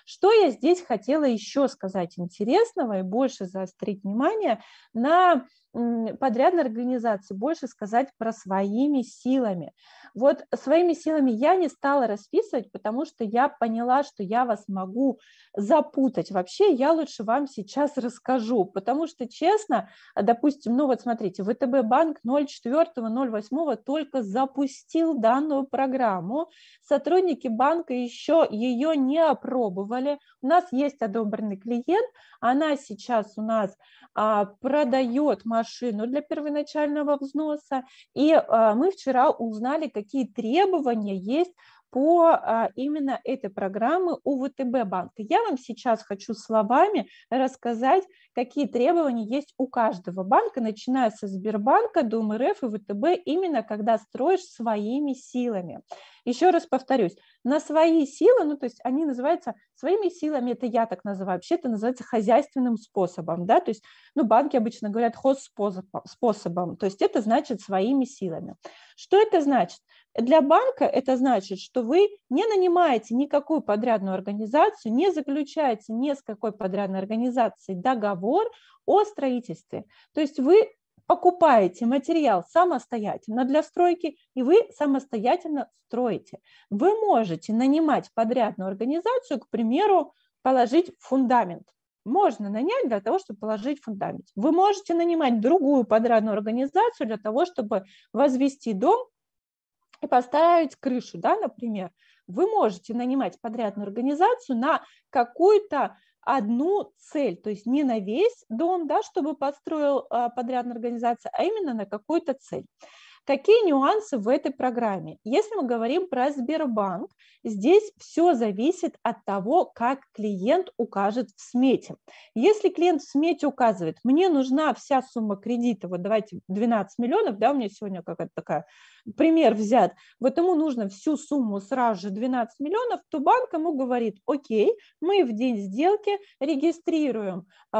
Что я здесь хотела еще сказать интересного и больше заострить внимание на подрядной организации, больше сказать про своими силами. Вот своими силами я не стала расписывать, потому что я поняла, что я вас могу запутать. Вообще я лучше вам сейчас расскажу, потому что, честно, допустим, ну вот смотрите, ВТБ банк 04.08 только запустил данную программу, сотрудники банка еще ее не опробовали, у нас есть одобренный клиент, она сейчас у нас а, продает машину для первоначального взноса, и а, мы вчера узнали, какие требования есть по а, именно этой программы ВТБ банка. Я вам сейчас хочу словами рассказать, какие требования есть у каждого банка, начиная со Сбербанка, Дом РФ и ВТБ, именно когда строишь своими силами. Еще раз повторюсь, на свои силы, ну то есть они называются своими силами, это я так называю, вообще это называется хозяйственным способом, да, то есть, ну банки обычно говорят хозспособом, то есть это значит своими силами. Что это значит? Для банка это значит, что вы не нанимаете никакую подрядную организацию, не заключаете ни с какой подрядной организацией договор о строительстве. То есть вы покупаете материал самостоятельно для стройки, и вы самостоятельно строите. Вы можете нанимать подрядную организацию, к примеру, положить фундамент. Можно нанять для того, чтобы положить фундамент. Вы можете нанимать другую подрядную организацию для того, чтобы возвести дом и поставить крышу, да, например, вы можете нанимать подрядную организацию на какую-то одну цель, то есть не на весь дом, да, чтобы построил а, подрядная организация, а именно на какую-то цель. Какие нюансы в этой программе? Если мы говорим про Сбербанк, здесь все зависит от того, как клиент укажет в смете. Если клиент в смете указывает, мне нужна вся сумма кредита, вот давайте 12 миллионов, да, у меня сегодня какая-то такая пример взят, вот ему нужно всю сумму сразу же 12 миллионов, то банк ему говорит, окей, мы в день сделки регистрируем э,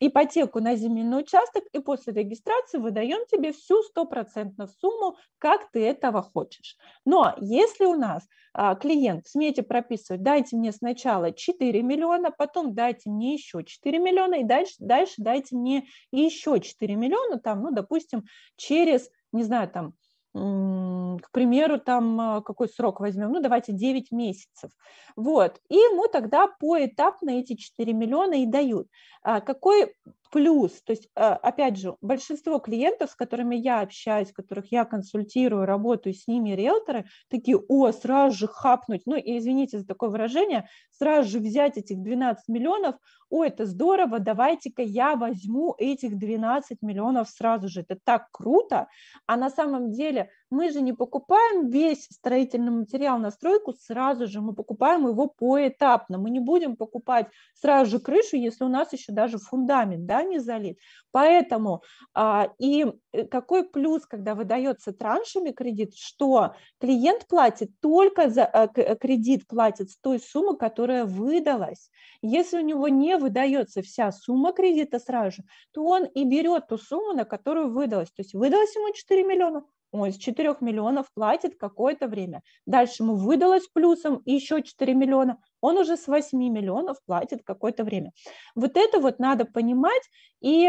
ипотеку на земельный участок и после регистрации выдаем тебе всю стопроцентную сумму, как ты этого хочешь. Но если у нас э, клиент в смете прописывает, дайте мне сначала 4 миллиона, потом дайте мне еще 4 миллиона и дальше, дальше дайте мне еще 4 миллиона, там, ну, допустим, через, не знаю, там, к примеру, там а, какой срок возьмем, ну давайте 9 месяцев, вот, и ему тогда поэтапно эти 4 миллиона и дают. А какой плюс, то есть, э, опять же, большинство клиентов, с которыми я общаюсь, которых я консультирую, работаю с ними, риэлторы, такие, о, сразу же хапнуть, ну, извините за такое выражение, сразу же взять этих 12 миллионов, о, это здорово, давайте-ка я возьму этих 12 миллионов сразу же, это так круто, а на самом деле мы же не покупаем весь строительный материал на стройку сразу же, мы покупаем его поэтапно, мы не будем покупать сразу же крышу, если у нас еще даже фундамент да, не залит. Поэтому а, и э, какой плюс, когда выдается траншами кредит, что клиент платит только за а, кредит, платит с той суммы, которая выдалась. Если у него не выдается вся сумма кредита сразу же, то он и берет ту сумму, на которую выдалась. То есть выдалось ему 4 миллиона, он из 4 миллионов платит какое-то время. Дальше ему выдалось плюсом еще 4 миллиона, он уже с 8 миллионов платит какое-то время. Вот это вот надо понимать и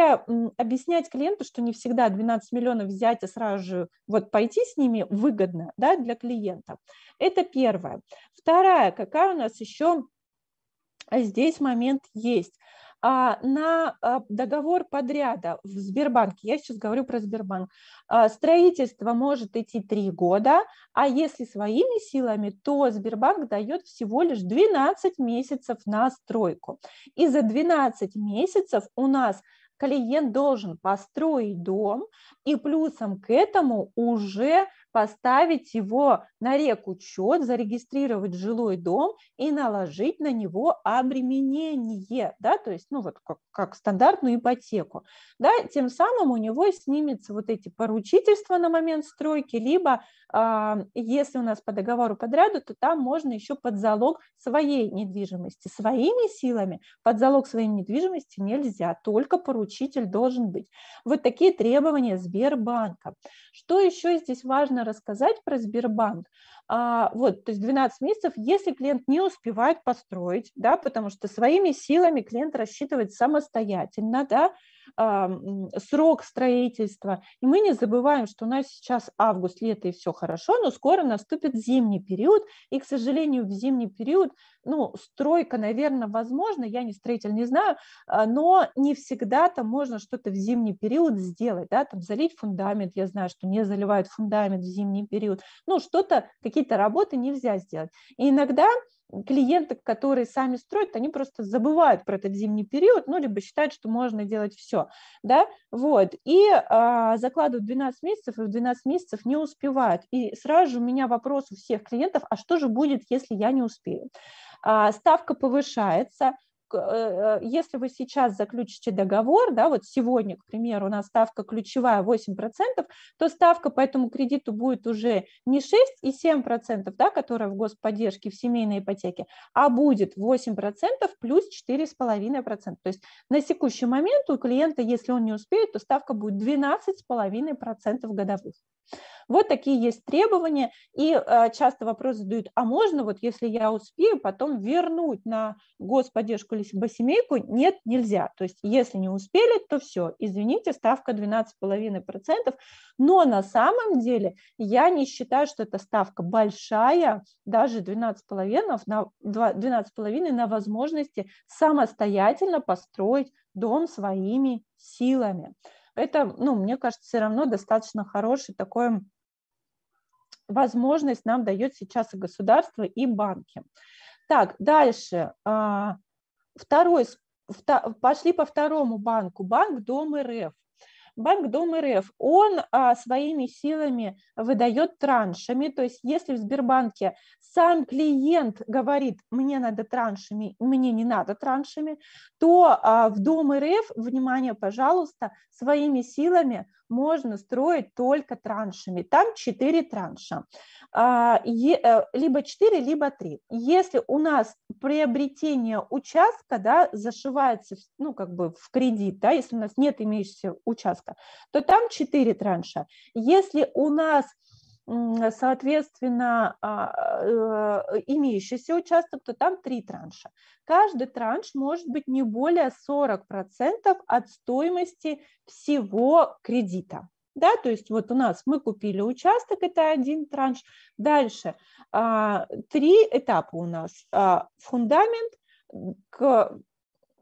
объяснять клиенту, что не всегда 12 миллионов взять и сразу же вот пойти с ними выгодно да, для клиента. Это первое. Вторая, какая у нас еще здесь момент есть – а, на а, договор подряда в Сбербанке, я сейчас говорю про Сбербанк, а, строительство может идти три года, а если своими силами, то Сбербанк дает всего лишь 12 месяцев на стройку. И за 12 месяцев у нас клиент должен построить дом, и плюсом к этому уже поставить его на рекучет, зарегистрировать жилой дом и наложить на него обременение, да, то есть, ну, вот как, как стандартную ипотеку, да, тем самым у него снимется вот эти поручительства на момент стройки, либо э, если у нас по договору подряду, то там можно еще под залог своей недвижимости, своими силами под залог своей недвижимости нельзя, только поручитель должен быть. Вот такие требования Сбербанка. Что еще здесь важно рассказать про Сбербанк? А, вот, то есть 12 месяцев, если клиент не успевает построить, да, потому что своими силами клиент рассчитывает самостоятельно, да, срок строительства. И мы не забываем, что у нас сейчас август, лето и все хорошо, но скоро наступит зимний период, и, к сожалению, в зимний период, ну, стройка, наверное, возможно, я не строитель, не знаю, а, но не всегда там можно что-то в зимний период сделать, да, там залить фундамент, я знаю, что не заливают фундамент в зимний период, ну, что-то, какие какие-то работы нельзя сделать. И иногда клиенты, которые сами строят, они просто забывают про этот зимний период, ну, либо считают, что можно делать все, да, вот, и а, закладывают 12 месяцев, и в 12 месяцев не успевают. И сразу же у меня вопрос у всех клиентов, а что же будет, если я не успею? А, ставка повышается, если вы сейчас заключите договор, да, вот сегодня, к примеру, у нас ставка ключевая 8%, то ставка по этому кредиту будет уже не 6 и 7%, да, которая в господдержке, в семейной ипотеке, а будет 8% плюс 4,5%. То есть на текущий момент у клиента, если он не успеет, то ставка будет 12,5% годовых. Вот такие есть требования, и э, часто вопрос задают, а можно вот если я успею потом вернуть на господдержку либо семейку? Нет, нельзя. То есть если не успели, то все, извините, ставка 12,5%, но на самом деле я не считаю, что эта ставка большая, даже 12,5 на, 12,5 на возможности самостоятельно построить дом своими силами это, ну, мне кажется, все равно достаточно хороший такой возможность нам дает сейчас и государство, и банки. Так, дальше. А, второй, пошли по второму банку. Банк Дом РФ. Банк Дом РФ, он а, своими силами выдает траншами, то есть если в Сбербанке сам клиент говорит, мне надо траншами, мне не надо траншами, то а, в Дом РФ, внимание, пожалуйста, своими силами можно строить только траншами. Там 4 транша. А, э, либо 4, либо 3. Если у нас приобретение участка да, зашивается ну, как бы в кредит, да, если у нас нет имеющегося участка, то там 4 транша. Если у нас соответственно, а, э, имеющийся участок, то там три транша. Каждый транш может быть не более 40% от стоимости всего кредита. Да, то есть вот у нас мы купили участок, это один транш. Дальше а, три этапа у нас. А, фундамент,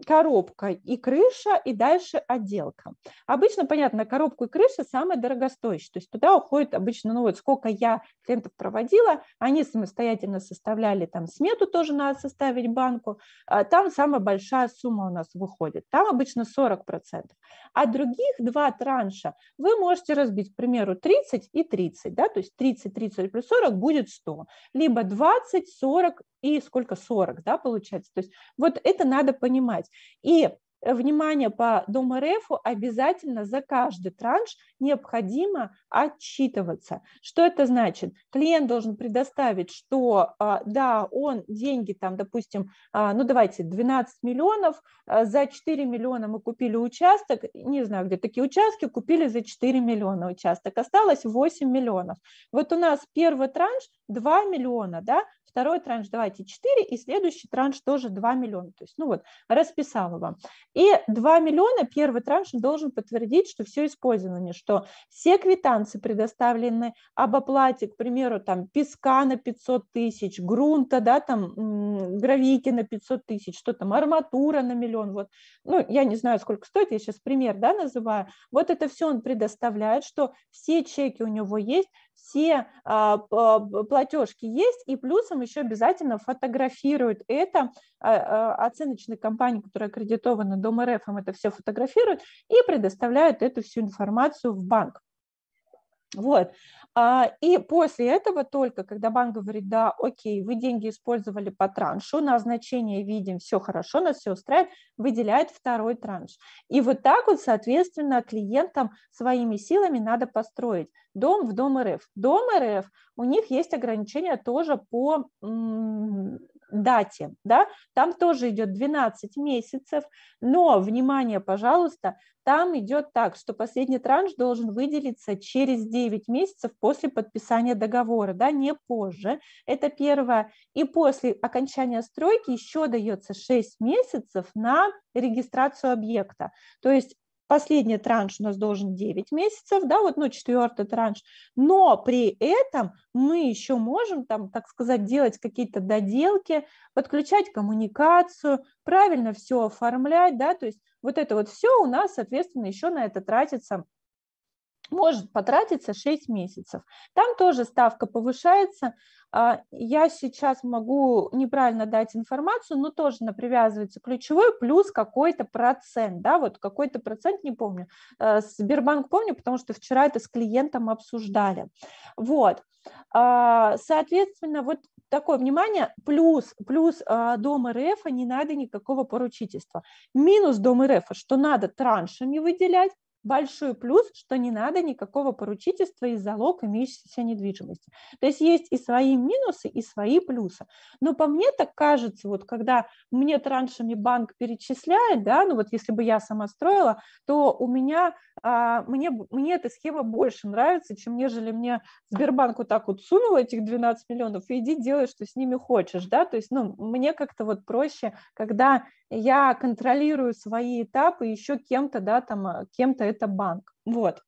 коробка и крыша, и дальше отделка. Обычно, понятно, коробку и крыша самое дорогостоящее, то есть туда уходит обычно, ну вот сколько я клиентов проводила, они самостоятельно составляли там смету, тоже надо составить банку, а там самая большая сумма у нас выходит, там обычно 40%. А других два транша вы можете разбить, к примеру, 30 и 30, да, то есть 30, 30 плюс 40 будет 100, либо 20, 40 и сколько 40, да, получается. То есть вот это надо понимать. И внимание по Дому РФ обязательно за каждый транш необходимо отчитываться. Что это значит? Клиент должен предоставить, что а, да, он деньги там, допустим, а, ну давайте 12 миллионов, а, за 4 миллиона мы купили участок, не знаю, где такие участки, купили за 4 миллиона участок, осталось 8 миллионов. Вот у нас первый транш 2 миллиона, да, второй транш давайте 4, и следующий транш тоже 2 миллиона. То есть, ну вот, расписала вам. И 2 миллиона первый транш должен подтвердить, что все использовано, что все квитанции предоставлены об оплате, к примеру, там песка на 500 тысяч, грунта, да, там гравики на 500 тысяч, что там, арматура на миллион, вот, ну, я не знаю, сколько стоит, я сейчас пример, да, называю, вот это все он предоставляет, что все чеки у него есть, все а, платежки есть, и плюсом еще обязательно фотографируют это, а, а, оценочные компании, которые аккредитованы Дом РФ, им это все фотографируют и предоставляют эту всю информацию в банк. Вот. А, и после этого только, когда банк говорит, да, окей, вы деньги использовали по траншу, назначение видим, все хорошо, нас все устраивает, выделяет второй транш. И вот так вот, соответственно, клиентам своими силами надо построить дом в Дом РФ. Дом РФ, у них есть ограничения тоже по дате, да, там тоже идет 12 месяцев, но, внимание, пожалуйста, там идет так, что последний транш должен выделиться через 9 месяцев после подписания договора, да, не позже, это первое, и после окончания стройки еще дается 6 месяцев на регистрацию объекта, то есть Последний транш у нас должен 9 месяцев, да, вот, ну, четвертый транш, но при этом мы еще можем там, так сказать, делать какие-то доделки, подключать коммуникацию, правильно все оформлять, да, то есть вот это вот все у нас, соответственно, еще на это тратится может потратиться 6 месяцев. Там тоже ставка повышается. А, я сейчас могу неправильно дать информацию, но тоже на привязывается ключевой плюс какой-то процент, да, вот какой-то процент, не помню. Э, Сбербанк помню, потому что вчера это с клиентом обсуждали. Вот. А, соответственно, вот такое внимание, плюс, плюс а, Дом РФ не надо никакого поручительства. Минус Дом РФ, что надо траншами выделять, большой плюс, что не надо никакого поручительства и залог имеющейся недвижимости. То есть есть и свои минусы, и свои плюсы. Но по мне так кажется, вот когда мне траншами банк перечисляет, да, ну вот если бы я сама строила, то у меня, а, мне, мне эта схема больше нравится, чем нежели мне Сбербанк вот так вот сунул этих 12 миллионов, иди делай, что с ними хочешь, да, то есть, ну, мне как-то вот проще, когда я контролирую свои этапы еще кем-то, да, там, кем-то это банк. Вот.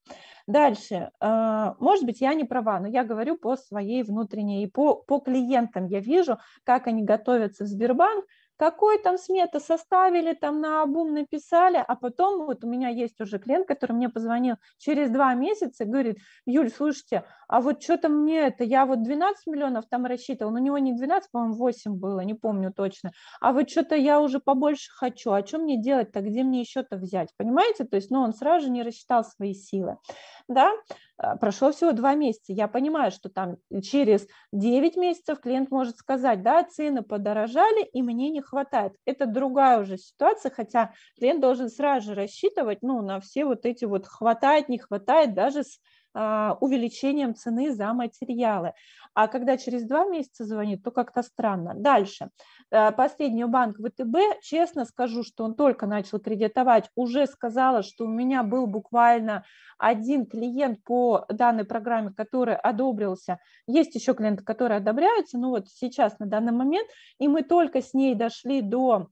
Дальше. Э, может быть, я не права, но я говорю по своей внутренней, по, по клиентам я вижу, как они готовятся в Сбербанк, какой там смета составили, там на обум написали, а потом вот у меня есть уже клиент, который мне позвонил через два месяца, говорит, Юль, слушайте, а вот что-то мне это, я вот 12 миллионов там рассчитывал, у него не 12, по-моему, 8 было, не помню точно, а вот что-то я уже побольше хочу, а что мне делать-то, где мне еще-то взять, понимаете, то есть, ну, он сразу же не рассчитал свои силы, да, прошло всего два месяца, я понимаю, что там через 9 месяцев клиент может сказать, да, цены подорожали, и мне не хватает. Это другая уже ситуация, хотя клиент должен сразу же рассчитывать, ну, на все вот эти вот хватает, не хватает, даже с увеличением цены за материалы. А когда через два месяца звонит, то как-то странно. Дальше. Э, последний банк ВТБ, честно скажу, что он только начал кредитовать, уже сказала, что у меня был буквально один клиент по данной программе, который одобрился. Есть еще клиенты, которые одобряются, но вот сейчас на данный момент, и мы только с ней дошли до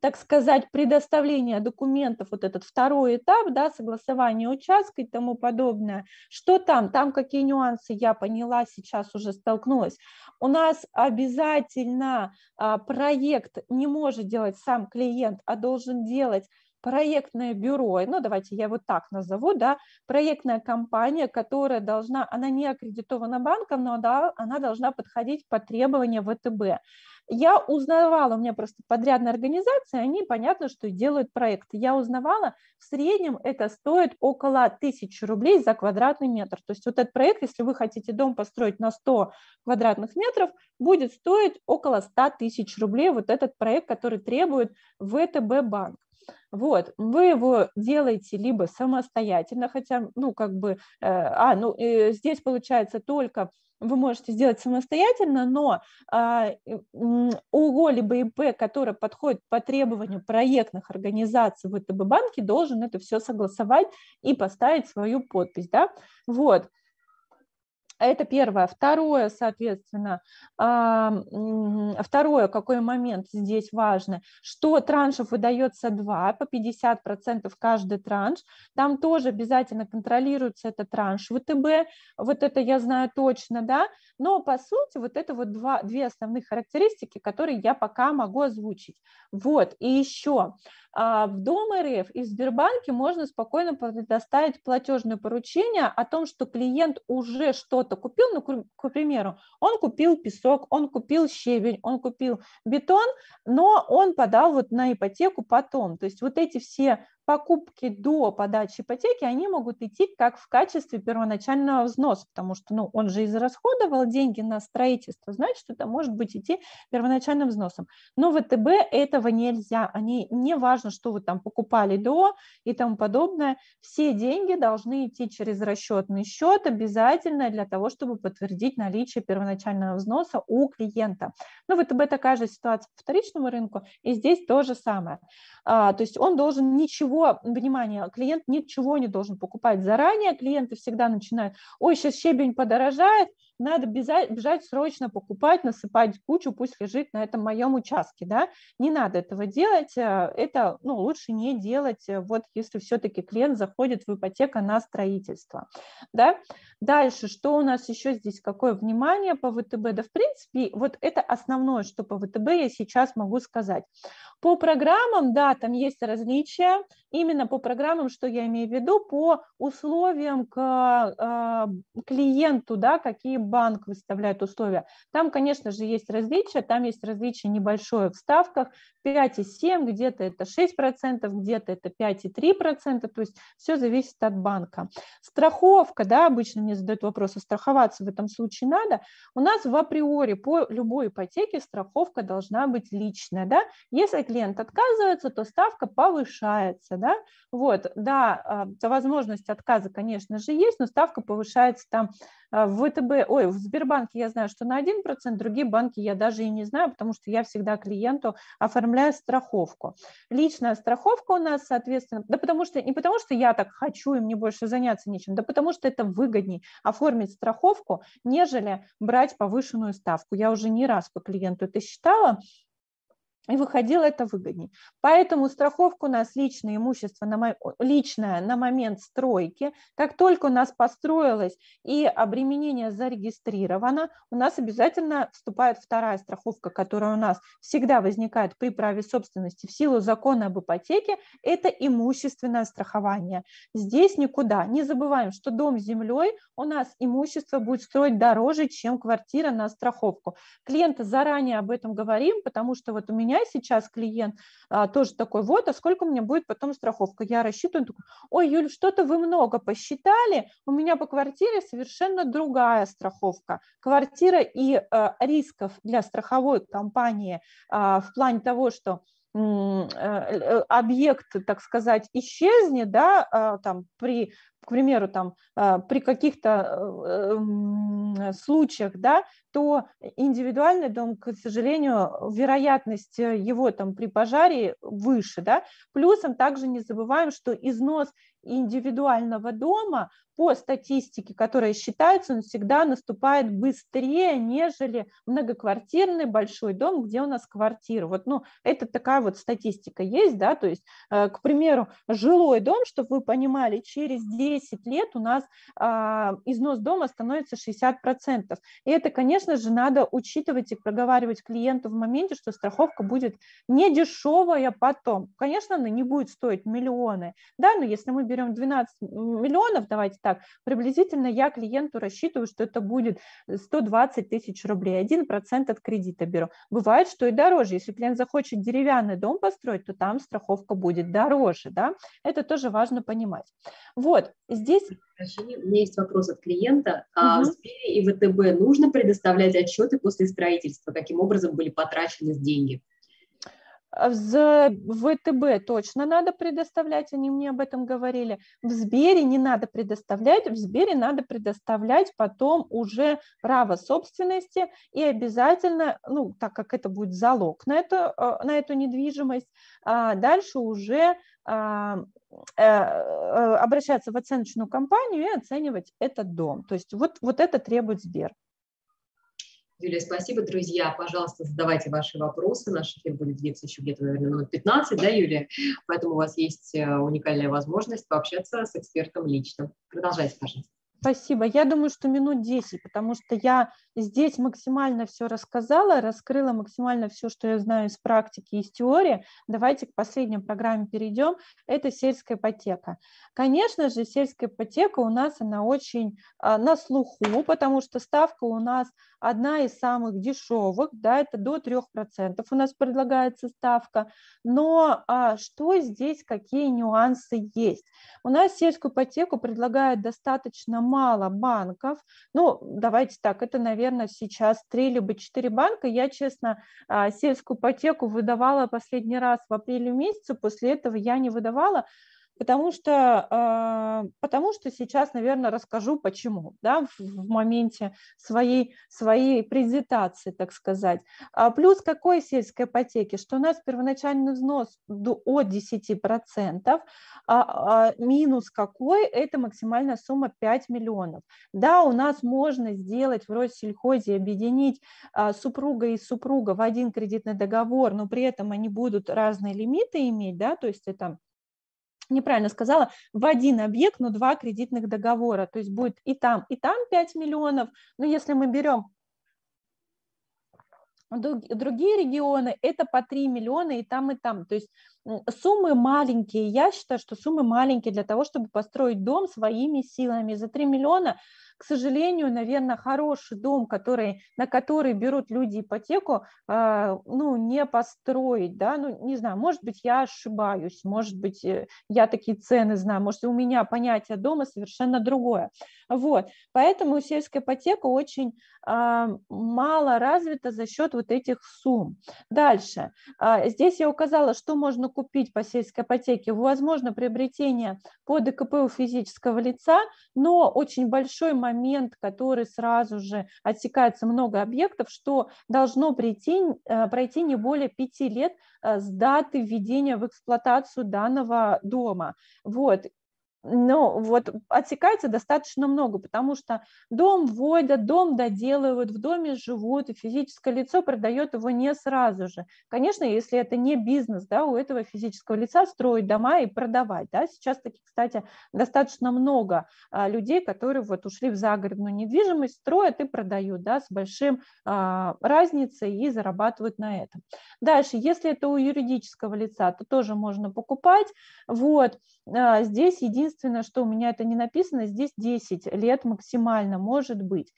так сказать, предоставление документов, вот этот второй этап, да, согласование участка и тому подобное. Что там? Там какие нюансы я поняла, сейчас уже столкнулась. У нас обязательно а, проект не может делать сам клиент, а должен делать проектное бюро, ну давайте я его так назову, да, проектная компания, которая должна, она не аккредитована банком, но да, она должна подходить по требованиям ВТБ. Я узнавала, у меня просто подрядная организация, они, понятно, что делают проекты. Я узнавала, в среднем это стоит около тысячи рублей за квадратный метр. То есть вот этот проект, если вы хотите дом построить на 100 квадратных метров, будет стоить около 100 тысяч рублей вот этот проект, который требует ВТБ банк. Вот, вы его делаете либо самостоятельно, хотя, ну, как бы, э, а, ну, э, здесь получается только вы можете сделать самостоятельно, но а, ООО либо ИП, который подходит по требованию проектных организаций в ВТБ банке, должен это все согласовать и поставить свою подпись. Да? Вот. Это первое. Второе, соответственно, второе, какой момент здесь важный, что траншев выдается два, по 50% каждый транш. Там тоже обязательно контролируется этот транш ВТБ, вот это я знаю точно, да, но по сути вот это вот два, две основных характеристики, которые я пока могу озвучить. Вот, и еще а в Дом РФ и в Сбербанке можно спокойно предоставить платежное поручение о том, что клиент уже что-то купил, ну, к примеру, он купил песок, он купил щебень, он купил бетон, но он подал вот на ипотеку потом. То есть вот эти все покупки до подачи ипотеки, они могут идти как в качестве первоначального взноса, потому что ну, он же израсходовал деньги на строительство, значит, это может быть идти первоначальным взносом. Но в ВТБ этого нельзя, они, не важно, что вы там покупали до и тому подобное, все деньги должны идти через расчетный счет обязательно для того, чтобы подтвердить наличие первоначального взноса у клиента. Но в ВТБ такая же ситуация по вторичному рынку, и здесь то же самое. А, то есть он должен ничего, внимание, клиент ничего не должен покупать заранее, клиенты всегда начинают, ой, сейчас щебень подорожает, надо бежать, срочно покупать, насыпать кучу, пусть лежит на этом моем участке, да, не надо этого делать, э, это, ну, лучше не делать, э, вот если все-таки клиент заходит в ипотеку на строительство, да. Дальше, что у нас еще здесь, какое внимание по ВТБ, да, в принципе, вот это основное, что по ВТБ я сейчас могу сказать. По программам, да, там есть различия, именно по программам, что я имею в виду, по условиям к э, клиенту, да, какие банк выставляет условия. Там, конечно же, есть различия, там есть различия небольшое в ставках, 5,7, где-то это 6%, где-то это 5,3%, то есть все зависит от банка. Страховка, да, обычно мне задают вопрос, а страховаться в этом случае надо? У нас в априори по любой ипотеке страховка должна быть личная, да, если клиент отказывается, то ставка повышается, да, вот, да, а, возможность отказа, конечно же, есть, но ставка повышается там а, в ВТБ, ой, в Сбербанке я знаю, что на 1%, другие банки я даже и не знаю, потому что я всегда клиенту оформляю страховку. Личная страховка у нас, соответственно, да потому что, не потому что я так хочу и мне больше заняться нечем, да потому что это выгодней оформить страховку, нежели брать повышенную ставку. Я уже не раз по клиенту это считала, и выходило это выгоднее. Поэтому страховка у нас личное имущество, на, личное на момент стройки. Как только у нас построилось и обременение зарегистрировано, у нас обязательно вступает вторая страховка, которая у нас всегда возникает при праве собственности в силу закона об ипотеке, это имущественное страхование. Здесь никуда. Не забываем, что дом с землей у нас имущество будет стоить дороже, чем квартира на страховку. Клиенты заранее об этом говорим, потому что вот у меня сейчас клиент а, тоже такой, вот, а сколько у меня будет потом страховка? Я рассчитываю, такой, ой, Юль, что-то вы много посчитали, у меня по квартире совершенно другая страховка. Квартира и а, рисков для страховой компании а, в плане того, что объект, так сказать, исчезнет, да, а, там при к примеру, там, а, при каких-то э, случаях, да, то индивидуальный дом, к сожалению, вероятность его там при пожаре выше, да. Плюсом также не забываем, что износ индивидуального дома по статистике, которая считается, он всегда наступает быстрее, нежели многоквартирный большой дом, где у нас квартира. Вот, ну, это такая вот статистика есть, да, то есть, э, к примеру, жилой дом, чтобы вы понимали, через 10 лет у нас а, износ дома становится 60%. И это, конечно же, надо учитывать и проговаривать клиенту в моменте, что страховка будет не дешевая потом. Конечно, она не будет стоить миллионы, да, но если мы берем 12 миллионов, давайте так, приблизительно я клиенту рассчитываю, что это будет 120 тысяч рублей, 1% от кредита беру. Бывает, что и дороже. Если клиент захочет деревянный дом построить, то там страховка будет дороже, да, это тоже важно понимать. Вот, здесь... У меня есть вопрос от клиента. А угу. в Сбере и ВТБ нужно предоставлять отчеты после строительства? Каким образом были потрачены деньги? А в ВТБ точно надо предоставлять, они мне об этом говорили. В Сбере не надо предоставлять, в Сбере надо предоставлять потом уже право собственности и обязательно, ну, так как это будет залог на эту, э, на эту недвижимость, а дальше уже а, э, э, обращаться в оценочную компанию и оценивать этот дом. То есть вот, вот это требует Сбер. Юлия, спасибо, друзья. Пожалуйста, задавайте ваши вопросы. Наш эфир будет длиться еще где-то, наверное, минут 15, да, Юлия? Поэтому у вас есть э, уникальная возможность пообщаться с экспертом лично. Продолжайте, пожалуйста. Спасибо. Я думаю, что минут 10, потому что я здесь максимально все рассказала, раскрыла максимально все, что я знаю из практики, из теории. Давайте к последней программе перейдем. Это сельская ипотека. Конечно же, сельская ипотека у нас, она очень а, на слуху, потому что ставка у нас одна из самых дешевых, да, это до 3% у нас предлагается ставка. Но а, что здесь, какие нюансы есть? У нас сельскую ипотеку предлагают достаточно мало банков. Ну, давайте так, это, наверное, сейчас три либо четыре банка. Я, честно, а, сельскую ипотеку выдавала последний раз в апреле месяце, после этого я не выдавала, потому что, а, потому что сейчас, наверное, расскажу, почему, да, в моменте своей, своей презентации, так сказать. А плюс какой сельской ипотеки, что у нас первоначальный взнос от 10%, а минус какой, это максимальная сумма 5 миллионов. Да, у нас можно сделать в Россельхозе, объединить супруга и супруга в один кредитный договор, но при этом они будут разные лимиты иметь, да, то есть это неправильно сказала, в один объект, но два кредитных договора. То есть будет и там, и там 5 миллионов. Но если мы берем другие регионы, это по 3 миллиона и там, и там. То есть суммы маленькие. Я считаю, что суммы маленькие для того, чтобы построить дом своими силами. За 3 миллиона к сожалению, наверное, хороший дом, который, на который берут люди ипотеку, а, ну, не построить, да, ну, не знаю, может быть, я ошибаюсь, может быть, э, я такие цены знаю, может, у меня понятие дома совершенно другое. Вот, поэтому сельская ипотека очень а, мало развита за счет вот этих сумм. Дальше, а, здесь я указала, что можно купить по сельской ипотеке. Возможно приобретение по ДКП у физического лица, но очень большой момент, который сразу же отсекается много объектов, что должно прийти, э, пройти не более пяти лет э, с даты введения в эксплуатацию данного дома. Вот ну, вот отсекается достаточно много, потому что дом вводят, дом доделывают, в доме живут, и физическое лицо продает его не сразу же. Конечно, если это не бизнес, да, у этого физического лица строить дома и продавать, да, сейчас таких, кстати, достаточно много а, людей, которые вот ушли в загородную недвижимость, строят и продают, да, с большим а, разницей и зарабатывают на этом. Дальше, если это у юридического лица, то тоже можно покупать, вот, а, здесь единственное, что у меня это не написано, здесь 10 лет максимально может быть.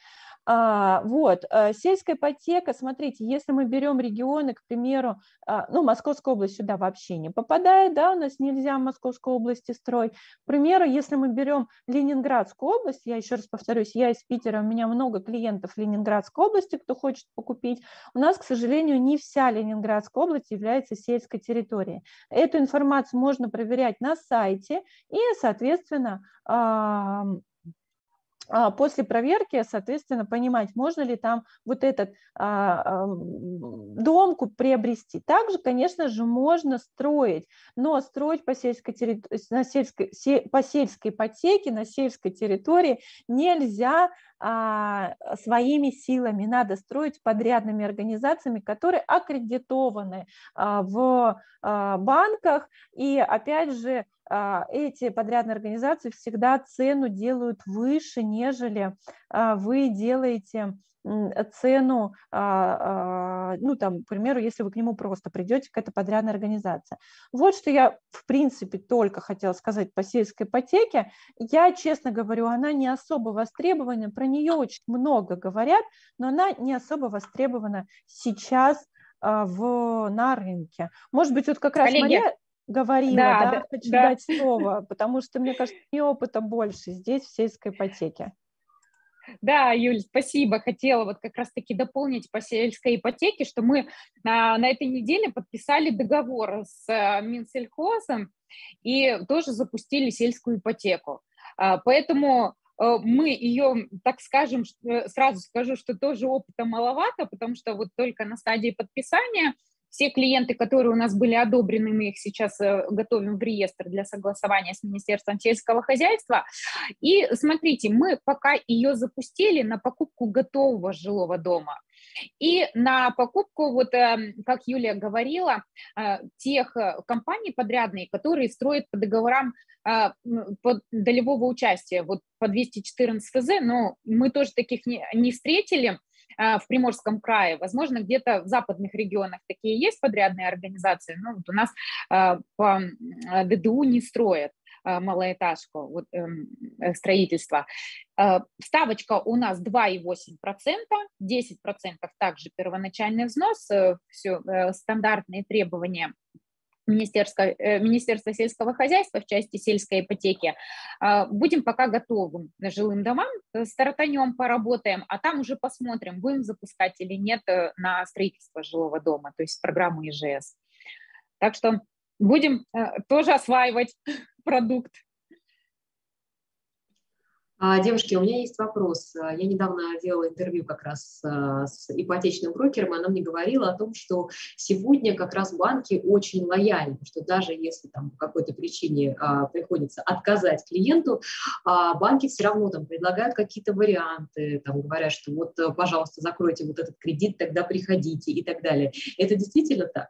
А, вот, а, сельская ипотека, смотрите, если мы берем регионы, к примеру, а, ну, Московская область сюда вообще не попадает, да, у нас нельзя в Московской области строить. К примеру, если мы берем Ленинградскую область, я еще раз повторюсь, я из Питера, у меня много клиентов Ленинградской области, кто хочет покупить, у нас, к сожалению, не вся Ленинградская область является сельской территорией. Эту информацию можно проверять на сайте и, соответственно, после проверки, соответственно, понимать, можно ли там вот этот а, дом приобрести. Также, конечно же, можно строить, но строить по сельской, на сельской, по сельской ипотеке на сельской территории нельзя а, своими силами, надо строить подрядными организациями, которые аккредитованы в банках. И опять же, а, эти подрядные организации всегда цену делают выше, нежели а, вы делаете цену, а, ну там, к примеру, если вы к нему просто придете, к этой подрядной организации. Вот что я, в принципе, только хотела сказать по сельской ипотеке. Я, честно говорю, она не особо востребована, про нее очень много говорят, но она не особо востребована сейчас в, на рынке. Может быть, вот как раз Коллеги, говорила, да, да, да хочу да. дать слово, потому что, мне кажется, не опыта больше здесь, в сельской ипотеке. Да, Юль, спасибо. Хотела вот как раз-таки дополнить по сельской ипотеке, что мы на, на этой неделе подписали договор с а, Минсельхозом и тоже запустили сельскую ипотеку. А, поэтому э, мы ее, так скажем, э, сразу скажу, что тоже опыта маловато, потому что вот только на стадии подписания – все клиенты, которые у нас были одобрены, мы их сейчас э, готовим в реестр для согласования с Министерством сельского хозяйства. И смотрите, мы пока ее запустили на покупку готового жилого дома. И на покупку, вот э, как Юлия говорила, э, тех компаний подрядные, которые строят по договорам под долевого участия, вот по 214 ФЗ, но мы тоже таких не, не встретили, в Приморском крае. Возможно, где-то в западных регионах такие есть подрядные организации, но вот у нас а, по а, ДДУ не строят малоэтажку, вот, эм, э, строительство. Ставочка у нас 2,8%, 10% также первоначальный взнос, э, все э, стандартные требования Министерства, э, Министерства сельского хозяйства в части сельской ипотеки. А, будем пока готовым жилым домам, э, стартанем, поработаем, а там уже посмотрим, будем запускать или нет э, на строительство жилого дома, то есть программу ИЖС. Так что будем тоже осваивать продукт. А, девушки, у меня есть вопрос. А, я недавно делала интервью как раз а, с ипотечным брокером, и она мне говорила о том, что сегодня как раз банки очень лояльны, что даже если там по какой-то причине приходится отказать клиенту, банки все равно там предлагают какие-то варианты, там говорят, что вот, пожалуйста, закройте вот этот кредит, тогда приходите и так далее. Это действительно так?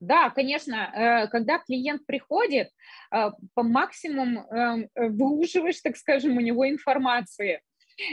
Да, конечно, э, когда клиент приходит, э, по максимуму эм, выуживаешь, так скажем, у него информации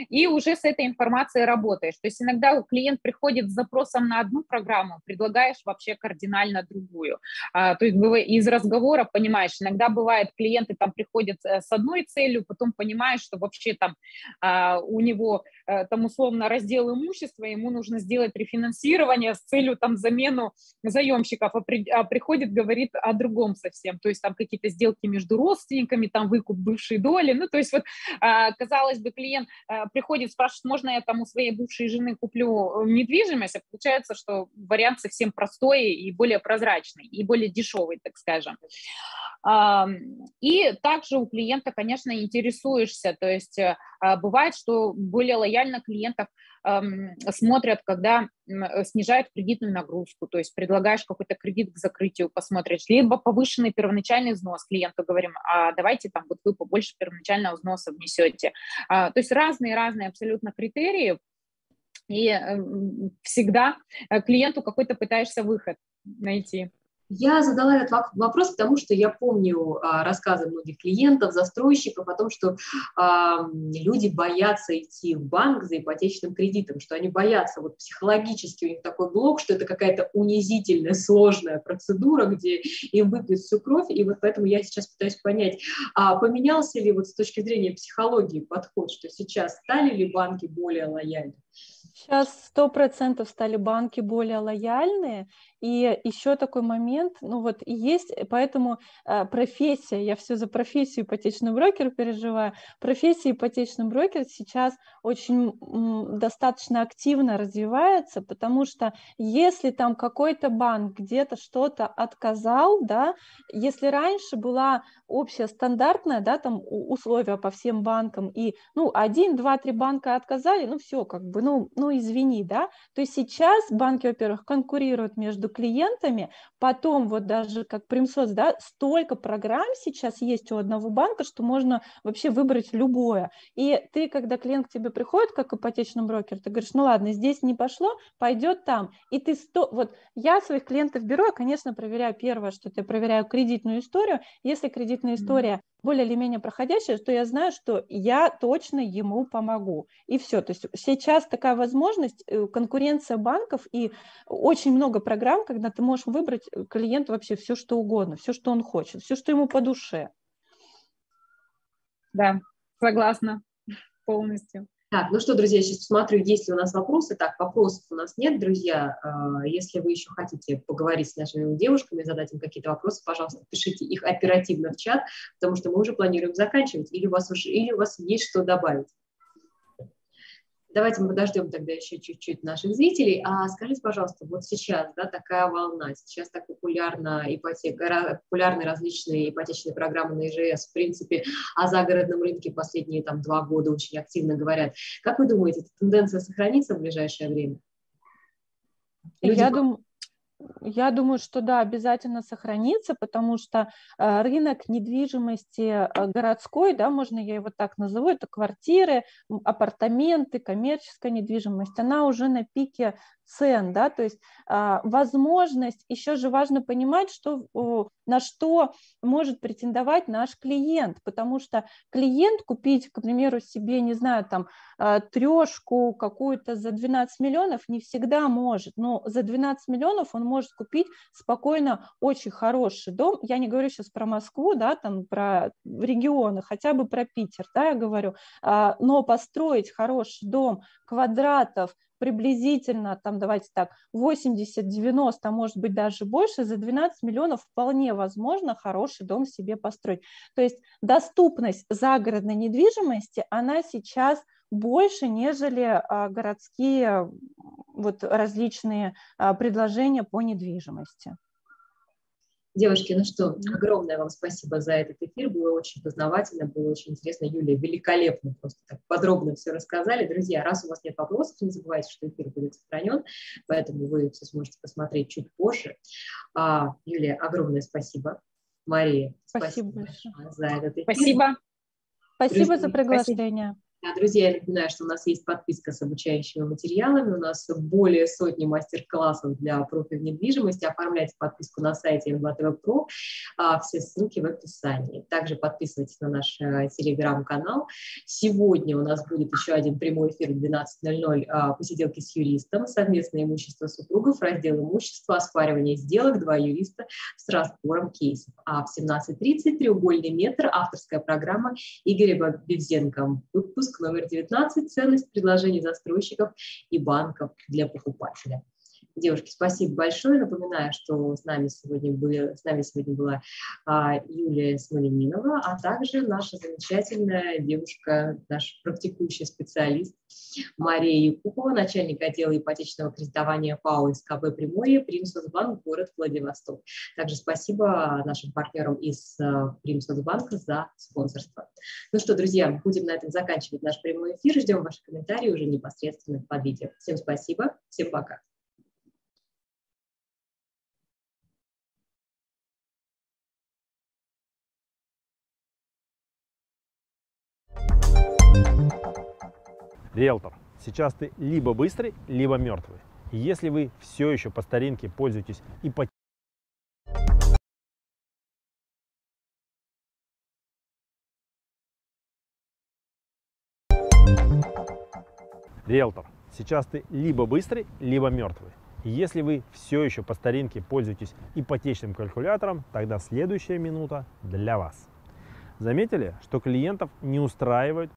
и уже с этой информацией работаешь. То есть иногда клиент приходит с запросом на одну программу, предлагаешь вообще кардинально другую. А, то есть из разговора понимаешь, иногда бывает клиенты там приходят э, с одной целью, потом понимаешь, что вообще там а, у него э, там условно раздел имущества, ему нужно сделать рефинансирование с целью там замену заемщиков, а, при, а приходит, говорит о другом совсем, то есть там какие-то сделки между родственниками, там выкуп бывшей доли, ну то есть вот а, казалось бы клиент Э, приходит, спрашивает, можно я там у своей бывшей жены куплю э, недвижимость, а получается, что вариант совсем простой и более прозрачный, и более дешевый, так скажем. И также у клиента, конечно, интересуешься, то есть э, бывает, что более лояльно клиентов смотрят, когда снижают кредитную нагрузку, то есть предлагаешь какой-то кредит к закрытию, посмотришь, либо повышенный первоначальный взнос клиенту говорим, а давайте там вот вы побольше первоначального взноса внесете. А, то есть разные-разные абсолютно критерии, и всегда э, клиенту какой-то пытаешься выход найти. Я задала этот вопрос, потому что я помню а, рассказы многих клиентов, застройщиков о том, что люди боятся идти в банк за ипотечным кредитом, что они боятся, вот психологически у них такой блок, что это какая-то унизительная, сложная процедура, где им выпьют всю кровь, и вот поэтому я сейчас пытаюсь понять, а поменялся ли вот с точки зрения психологии подход, что сейчас стали ли банки более лояльны? Сейчас сто процентов стали банки более лояльные, и еще такой момент, ну вот есть, поэтому э, профессия, я все за профессию ипотечный брокер переживаю, профессия ипотечный брокер сейчас очень достаточно активно развивается, потому что если там какой-то банк где-то что-то отказал, да, если раньше была общая стандартная, да, там условия по всем банкам, и, ну, один, два, три банка отказали, ну, все, как бы, ну, ну, извини, да, то сейчас банки, во-первых, конкурируют между клиентами, потом вот даже как Примсоц, да, столько программ сейчас есть у одного банка, что можно вообще выбрать любое, и ты, когда клиент к тебе приходит, как ипотечный брокер, ты говоришь, ну, ладно, здесь не пошло, пойдет там, и ты, сто... вот я своих клиентов беру, я, конечно, проверяю первое, что я проверяю кредитную историю, если кредит кредитная история более или менее проходящая, то я знаю, что я точно ему помогу. И все. То есть сейчас такая возможность, э, конкуренция банков и очень много программ, когда ты можешь выбрать э, клиенту вообще все, что угодно, все, что он хочет, все, что ему по душе. Да, согласна полностью. Так, ну что, друзья, сейчас посмотрю, есть ли у нас вопросы. Так, вопросов у нас нет, друзья. А, если вы еще хотите поговорить с нашими девушками, задать им какие-то вопросы, пожалуйста, пишите их оперативно в чат, потому что мы уже планируем заканчивать, или у вас, уже, или у вас есть что добавить. Давайте мы подождем тогда еще чуть-чуть наших зрителей. А скажите, пожалуйста, вот сейчас, да, такая волна, сейчас так популярна ипотека, популярны различные ипотечные программы на ИЖС, в принципе, о загородном рынке последние там два года очень активно говорят. Как вы думаете, эта тенденция сохранится в ближайшее время? Люди... Я думаю, я думаю, что да, обязательно сохранится, потому что э, рынок недвижимости э, городской, да, можно я его так назову, это квартиры, апартаменты, коммерческая недвижимость, она уже на пике цен, да, то есть а, возможность, еще же важно понимать, что, на что может претендовать наш клиент, потому что клиент купить, к примеру, себе, не знаю, там, а, трешку какую-то за 12 миллионов не всегда может, но за 12 миллионов он может купить спокойно очень хороший дом, я не говорю сейчас про Москву, да, там, про регионы, хотя бы про Питер, да, я говорю, а, но построить хороший дом квадратов, приблизительно, там, давайте так, 80-90, а может быть даже больше, за 12 миллионов вполне возможно хороший дом себе построить. То есть доступность загородной недвижимости, она сейчас больше, нежели а, городские вот различные а, предложения по недвижимости. Девушки, ну что, огромное вам спасибо за этот эфир. Было очень познавательно, было очень интересно. Юлия, великолепно, просто так подробно все рассказали. Друзья, раз у вас нет вопросов, не забывайте, что эфир будет сохранен, поэтому вы все сможете посмотреть чуть позже. А, Юлия, огромное спасибо. Мария, спасибо, спасибо большое за этот эфир. Спасибо. Спасибо Друзья, за приглашение. Спасибо. Друзья, я напоминаю, что у нас есть подписка с обучающими материалами, у нас более сотни мастер-классов для профи в недвижимости. Оформляйте подписку на сайте Про, а, все ссылки в описании. Также подписывайтесь на наш э, телеграм-канал. Сегодня у нас будет еще один прямой эфир в 12.00 а, посиделки с юристом, совместное имущество супругов, раздел имущества, оспаривание сделок, два юриста с разбором кейсов. А в 17.30 треугольный метр, авторская программа Игоря Бабевзенко. Выпуск Выпуск номер 19. Ценность предложений застройщиков и банков для покупателя. Девушки, спасибо большое. Напоминаю, что с нами сегодня, были, с нами сегодня была а, Юлия Смоленинова, а также наша замечательная девушка, наш практикующий специалист Мария Якупова, начальник отдела ипотечного кредитования ПАО СКБ Приморье, Примсоцбанк, город Владивосток. Также спасибо нашим партнерам из а, Примсоцбанка за спонсорство. Ну что, друзья, будем на этом заканчивать наш прямой эфир. Ждем ваши комментарии уже непосредственно под видео. Всем спасибо, всем пока. риэлтор, сейчас ты либо быстрый, либо мертвый. Если вы все еще по старинке пользуетесь ипотекой, Риэлтор, сейчас ты либо быстрый, либо мертвый. Если вы все еще по старинке пользуетесь ипотечным калькулятором, тогда следующая минута для вас. Заметили, что клиентов не устраивают